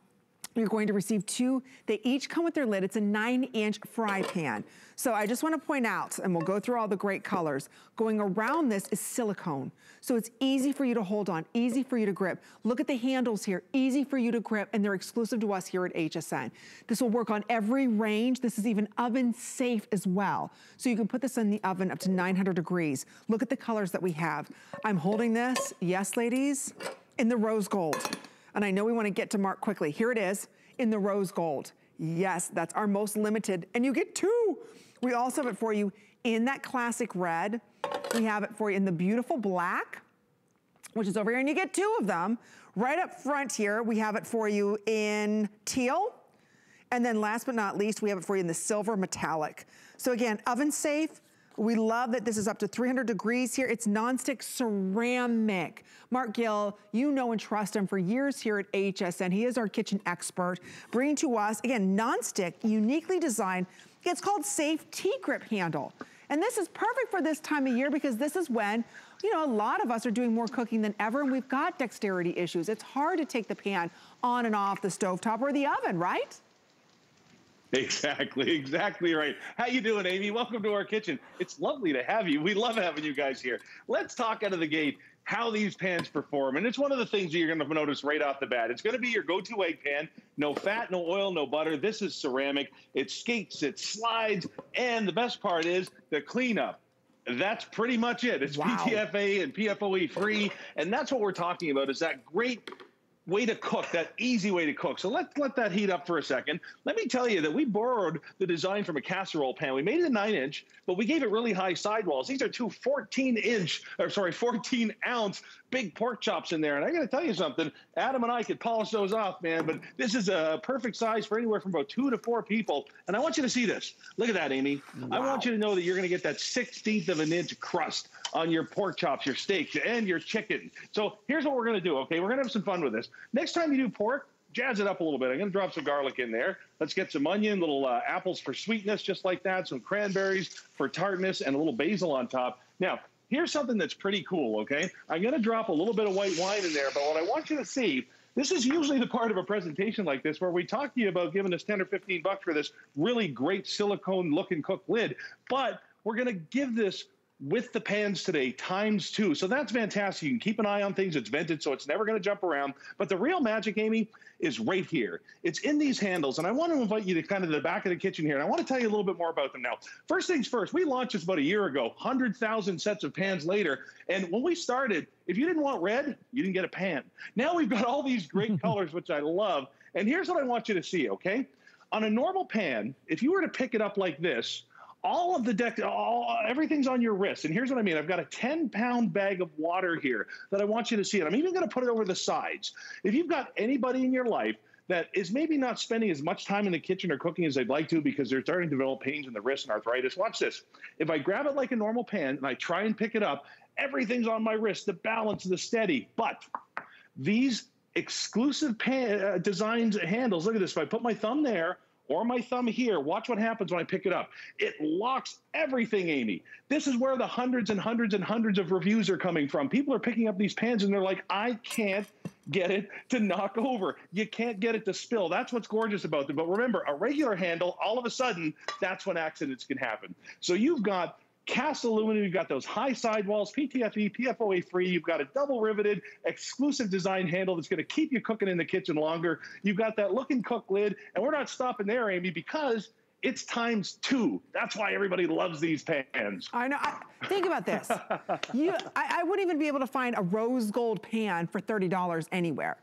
You're going to receive two. They each come with their lid. It's a nine inch fry pan. So I just wanna point out, and we'll go through all the great colors, going around this is silicone. So it's easy for you to hold on, easy for you to grip. Look at the handles here, easy for you to grip, and they're exclusive to us here at HSN. This will work on every range. This is even oven safe as well. So you can put this in the oven up to 900 degrees. Look at the colors that we have. I'm holding this, yes ladies, in the rose gold. And I know we wanna get to Mark quickly. Here it is in the rose gold. Yes, that's our most limited. And you get two. We also have it for you in that classic red. We have it for you in the beautiful black, which is over here, and you get two of them. Right up front here, we have it for you in teal. And then last but not least, we have it for you in the silver metallic. So again, oven safe, we love that this is up to 300 degrees here. It's nonstick ceramic. Mark Gill, you know and trust him for years here at HSN. He is our kitchen expert, bringing to us, again, nonstick, uniquely designed. It's called Safe T-Grip Handle. And this is perfect for this time of year because this is when you know, a lot of us are doing more cooking than ever and we've got dexterity issues. It's hard to take the pan on and off the stovetop or the oven, right? Exactly, exactly right. How you doing, Amy? Welcome to our kitchen. It's lovely to have you. We love having you guys here. Let's talk out of the gate how these pans perform. And it's one of the things that you're going to notice right off the bat. It's going to be your go-to egg pan. No fat, no oil, no butter. This is ceramic. It skates, it slides, and the best part is the cleanup. That's pretty much it. It's wow. PTFE and PFOA free, and that's what we're talking about. Is that great way to cook, that easy way to cook. So let let that heat up for a second. Let me tell you that we borrowed the design from a casserole pan. We made it a nine inch, but we gave it really high sidewalls. These are two 14 inch, or sorry, 14 ounce big pork chops in there. And I got to tell you something, Adam and I could polish those off, man. But this is a perfect size for anywhere from about two to four people. And I want you to see this. Look at that, Amy. Wow. I want you to know that you're going to get that 16th of an inch crust on your pork chops, your steaks, and your chicken. So here's what we're going to do. Okay, we're going to have some fun with this. Next time you do pork, jazz it up a little bit. I'm going to drop some garlic in there. Let's get some onion, little uh, apples for sweetness, just like that, some cranberries for tartness, and a little basil on top. Now, here's something that's pretty cool, okay? I'm going to drop a little bit of white wine in there, but what I want you to see this is usually the part of a presentation like this where we talk to you about giving us 10 or 15 bucks for this really great silicone looking cook lid, but we're going to give this with the pans today times two. So that's fantastic. You can keep an eye on things. It's vented, so it's never going to jump around. But the real magic, Amy, is right here. It's in these handles. And I want to invite you to kind of the back of the kitchen here. And I want to tell you a little bit more about them now. First things first, we launched this about a year ago, 100,000 sets of pans later. And when we started, if you didn't want red, you didn't get a pan. Now we've got all these great colors, which I love. And here's what I want you to see, okay? On a normal pan, if you were to pick it up like this, all of the deck, all, everything's on your wrist. And here's what I mean I've got a 10 pound bag of water here that I want you to see. And I'm even going to put it over the sides. If you've got anybody in your life that is maybe not spending as much time in the kitchen or cooking as they'd like to because they're starting to develop pains in the wrist and arthritis, watch this. If I grab it like a normal pan and I try and pick it up, everything's on my wrist the balance, the steady. But these exclusive pan, uh, designs handles, look at this. If I put my thumb there, or my thumb here. Watch what happens when I pick it up. It locks everything, Amy. This is where the hundreds and hundreds and hundreds of reviews are coming from. People are picking up these pans and they're like, I can't get it to knock over. You can't get it to spill. That's what's gorgeous about them. But remember, a regular handle, all of a sudden, that's when accidents can happen. So you've got cast aluminum. You've got those high sidewalls, PTFE, PFOA free. You've got a double riveted, exclusive design handle that's going to keep you cooking in the kitchen longer. You've got that look and cook lid. And we're not stopping there, Amy, because it's times two. That's why everybody loves these pans. I know. I, think about this. you, I, I wouldn't even be able to find a rose gold pan for $30 anywhere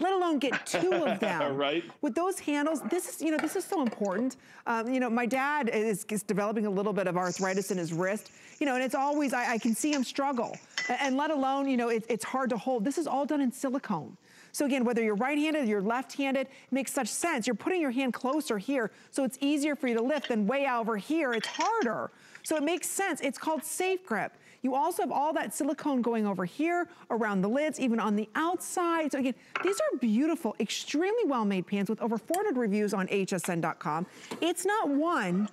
let alone get two of them. right. With those handles, this is, you know, this is so important. Um, you know, my dad is, is, developing a little bit of arthritis in his wrist, you know, and it's always, I, I can see him struggle. And, and let alone, you know, it, it's hard to hold. This is all done in silicone. So again, whether you're right-handed or you're left-handed, makes such sense. You're putting your hand closer here, so it's easier for you to lift than way over here. It's harder. So it makes sense. It's called safe grip. You also have all that silicone going over here, around the lids, even on the outside. So again, these are beautiful, extremely well-made pans with over 400 reviews on hsn.com. It's not one,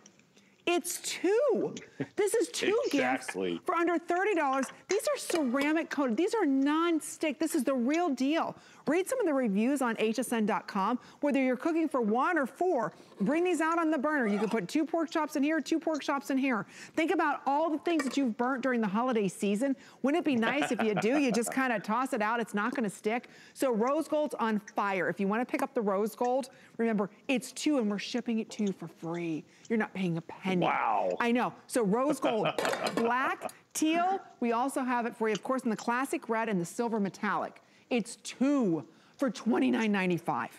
it's two. This is two exactly. gifts for under $30. These are ceramic coated. These are non-stick. This is the real deal. Read some of the reviews on hsn.com. Whether you're cooking for one or four, bring these out on the burner. You can put two pork chops in here, two pork chops in here. Think about all the things that you've burnt during the holiday season. Wouldn't it be nice if you do, you just kind of toss it out. It's not gonna stick. So rose gold's on fire. If you wanna pick up the rose gold, remember, it's two and we're shipping it to you for free. You're not paying a penny. Wow. I know. So rose gold, black, teal, we also have it for you, of course, in the classic red and the silver metallic. It's two for $29.95.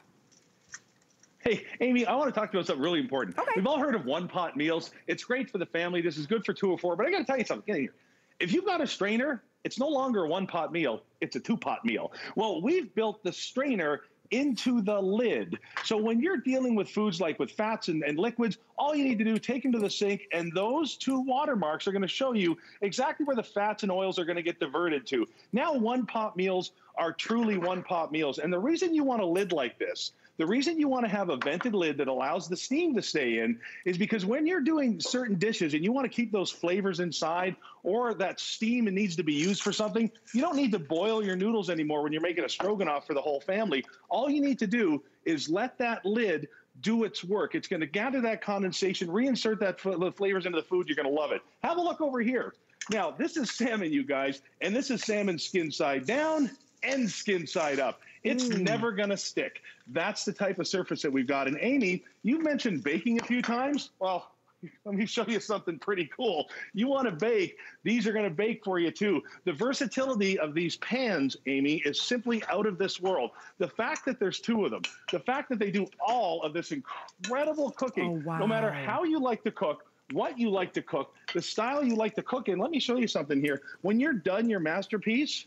Hey, Amy, I want to talk to you about something really important. Okay. We've all heard of one pot meals. It's great for the family. This is good for two or four, but I got to tell you something. Get in here. If you've got a strainer, it's no longer a one pot meal, it's a two pot meal. Well, we've built the strainer into the lid. So when you're dealing with foods like with fats and, and liquids, all you need to do, take them to the sink, and those two watermarks are going to show you exactly where the fats and oils are going to get diverted to. Now, one pot meals are truly one pot meals. And the reason you want a lid like this, the reason you want to have a vented lid that allows the steam to stay in is because when you're doing certain dishes and you want to keep those flavors inside or that steam needs to be used for something, you don't need to boil your noodles anymore when you're making a stroganoff for the whole family. All you need to do is let that lid do its work. It's going to gather that condensation, reinsert that the flavors into the food. You're going to love it. Have a look over here. Now, this is salmon, you guys, and this is salmon skin side down and skin side up. It's mm. never going to stick. That's the type of surface that we've got. And Amy, you mentioned baking a few times. Well, let me show you something pretty cool. You want to bake, these are going to bake for you too. The versatility of these pans, Amy, is simply out of this world. The fact that there's two of them, the fact that they do all of this incredible cooking, oh, wow. no matter how you like to cook, what you like to cook, the style you like to cook in. Let me show you something here. When you're done your masterpiece,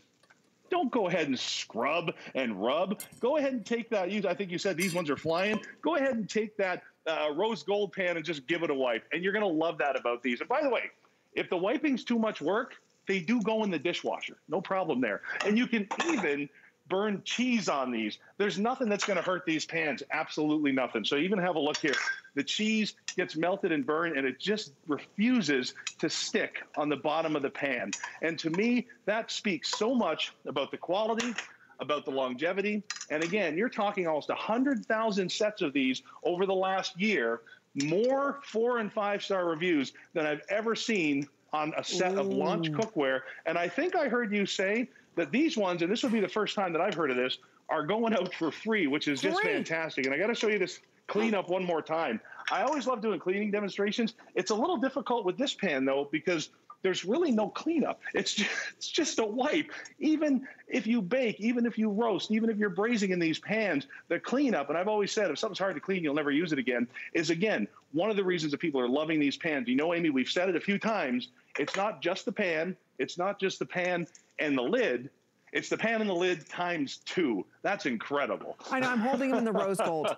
don't go ahead and scrub and rub. Go ahead and take that. I think you said these ones are flying. Go ahead and take that uh, rose gold pan and just give it a wipe. And you're going to love that about these. And by the way, if the wiping's too much work, they do go in the dishwasher. No problem there. And you can even burn cheese on these. There's nothing that's going to hurt these pans. Absolutely nothing. So even have a look here. The cheese gets melted and burned, and it just refuses to stick on the bottom of the pan. And to me, that speaks so much about the quality, about the longevity. And again, you're talking almost 100,000 sets of these over the last year, more four and five star reviews than I've ever seen on a set Ooh. of launch cookware. And I think I heard you say that these ones, and this would be the first time that I've heard of this, are going out for free, which is just free. fantastic. And I got to show you this cleanup one more time. I always love doing cleaning demonstrations. It's a little difficult with this pan though because there's really no cleanup. It's just, it's just a wipe. Even if you bake, even if you roast, even if you're braising in these pans, the cleanup, and I've always said if something's hard to clean, you'll never use it again, is again, one of the reasons that people are loving these pans. You know, Amy, we've said it a few times. It's not just the pan, it's not just the pan and the lid. It's the pan and the lid times two. That's incredible. I know, I'm holding them in the rose gold.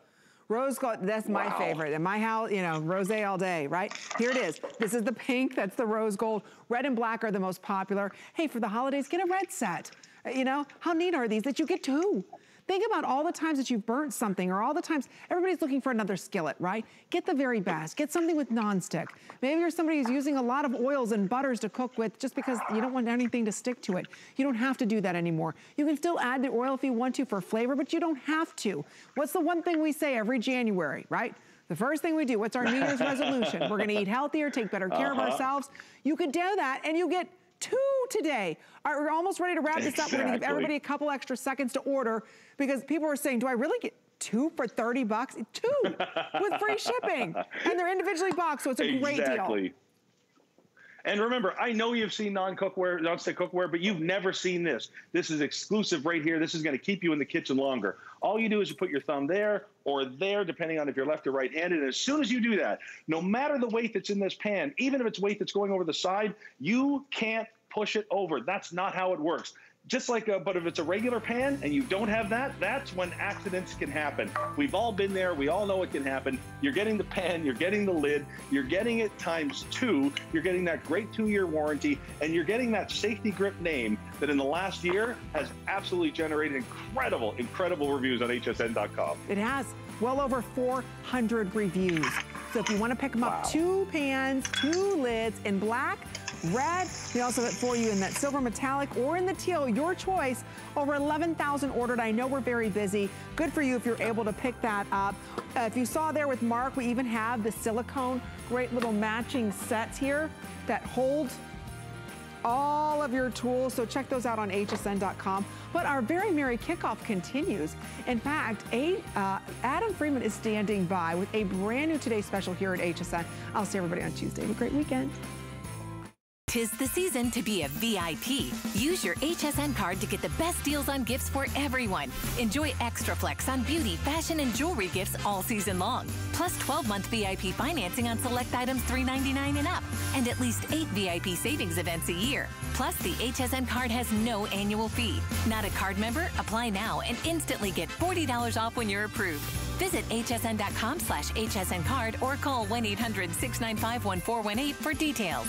Rose gold, that's my wow. favorite. In my house, you know, rose all day, right? Here it is. This is the pink, that's the rose gold. Red and black are the most popular. Hey, for the holidays, get a red set. You know, how neat are these that you get two? Think about all the times that you've burnt something or all the times everybody's looking for another skillet, right? Get the very best. Get something with nonstick. Maybe you're somebody who's using a lot of oils and butters to cook with just because you don't want anything to stick to it. You don't have to do that anymore. You can still add the oil if you want to for flavor, but you don't have to. What's the one thing we say every January, right? The first thing we do, what's our New Year's resolution? We're gonna eat healthier, take better care uh -huh. of uh-huh. ourselves. You could do that and you get two today. All right, we're almost ready to wrap this up. We're gonna give everybody a couple extra seconds to order because people are saying, do I really get two for 30 bucks? Two with free shipping. And they're individually boxed, so it's a exactly. great deal. And remember, I know you've seen non-cookware, non-stick cookware, but you've never seen this. This is exclusive right here. This is going to keep you in the kitchen longer. All you do is you put your thumb there or there, depending on if you're left or right-handed. And as soon as you do that, no matter the weight that's in this pan, even if it's weight that's going over the side, you can't push it over. That's not how it works just like a, but if it's a regular pan and you don't have that that's when accidents can happen. We've all been there. We all know it can happen. You're getting the pan you're getting the lid you're getting it times two you're getting that great two-year warranty and you're getting that safety grip name that in the last year has absolutely generated incredible incredible reviews on hsn.com it has well over 400 reviews. So if you want to pick them wow. up two pans two lids in black red. We also have it for you in that silver metallic or in the teal, your choice. Over 11,000 ordered. I know we're very busy. Good for you if you're able to pick that up. Uh, if you saw there with Mark, we even have the silicone, great little matching sets here that hold all of your tools. So check those out on hsn.com. But our very merry kickoff continues. In fact, a, uh, Adam Freeman is standing by with a brand new Today special here at HSN. I'll see everybody on Tuesday. Have a great weekend. Tis the season to be a VIP. Use your HSN card to get the best deals on gifts for everyone. Enjoy extra flex on beauty, fashion, and jewelry gifts all season long. Plus 12-month VIP financing on select items $3.99 and up. And at least eight VIP savings events a year. Plus, the HSN card has no annual fee. Not a card member? Apply now and instantly get $40 off when you're approved. Visit hsn.com slash hsn card or call 1-800-695-1418 for details.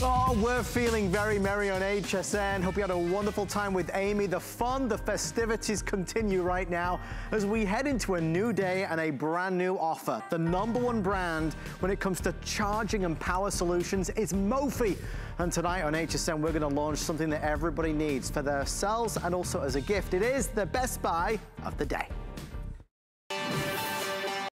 Oh, we're feeling very merry on HSN. Hope you had a wonderful time with Amy. The fun, the festivities continue right now as we head into a new day and a brand new offer. The number one brand when it comes to charging and power solutions is Mophie. And tonight on HSN, we're going to launch something that everybody needs for themselves and also as a gift. It is the best buy of the day.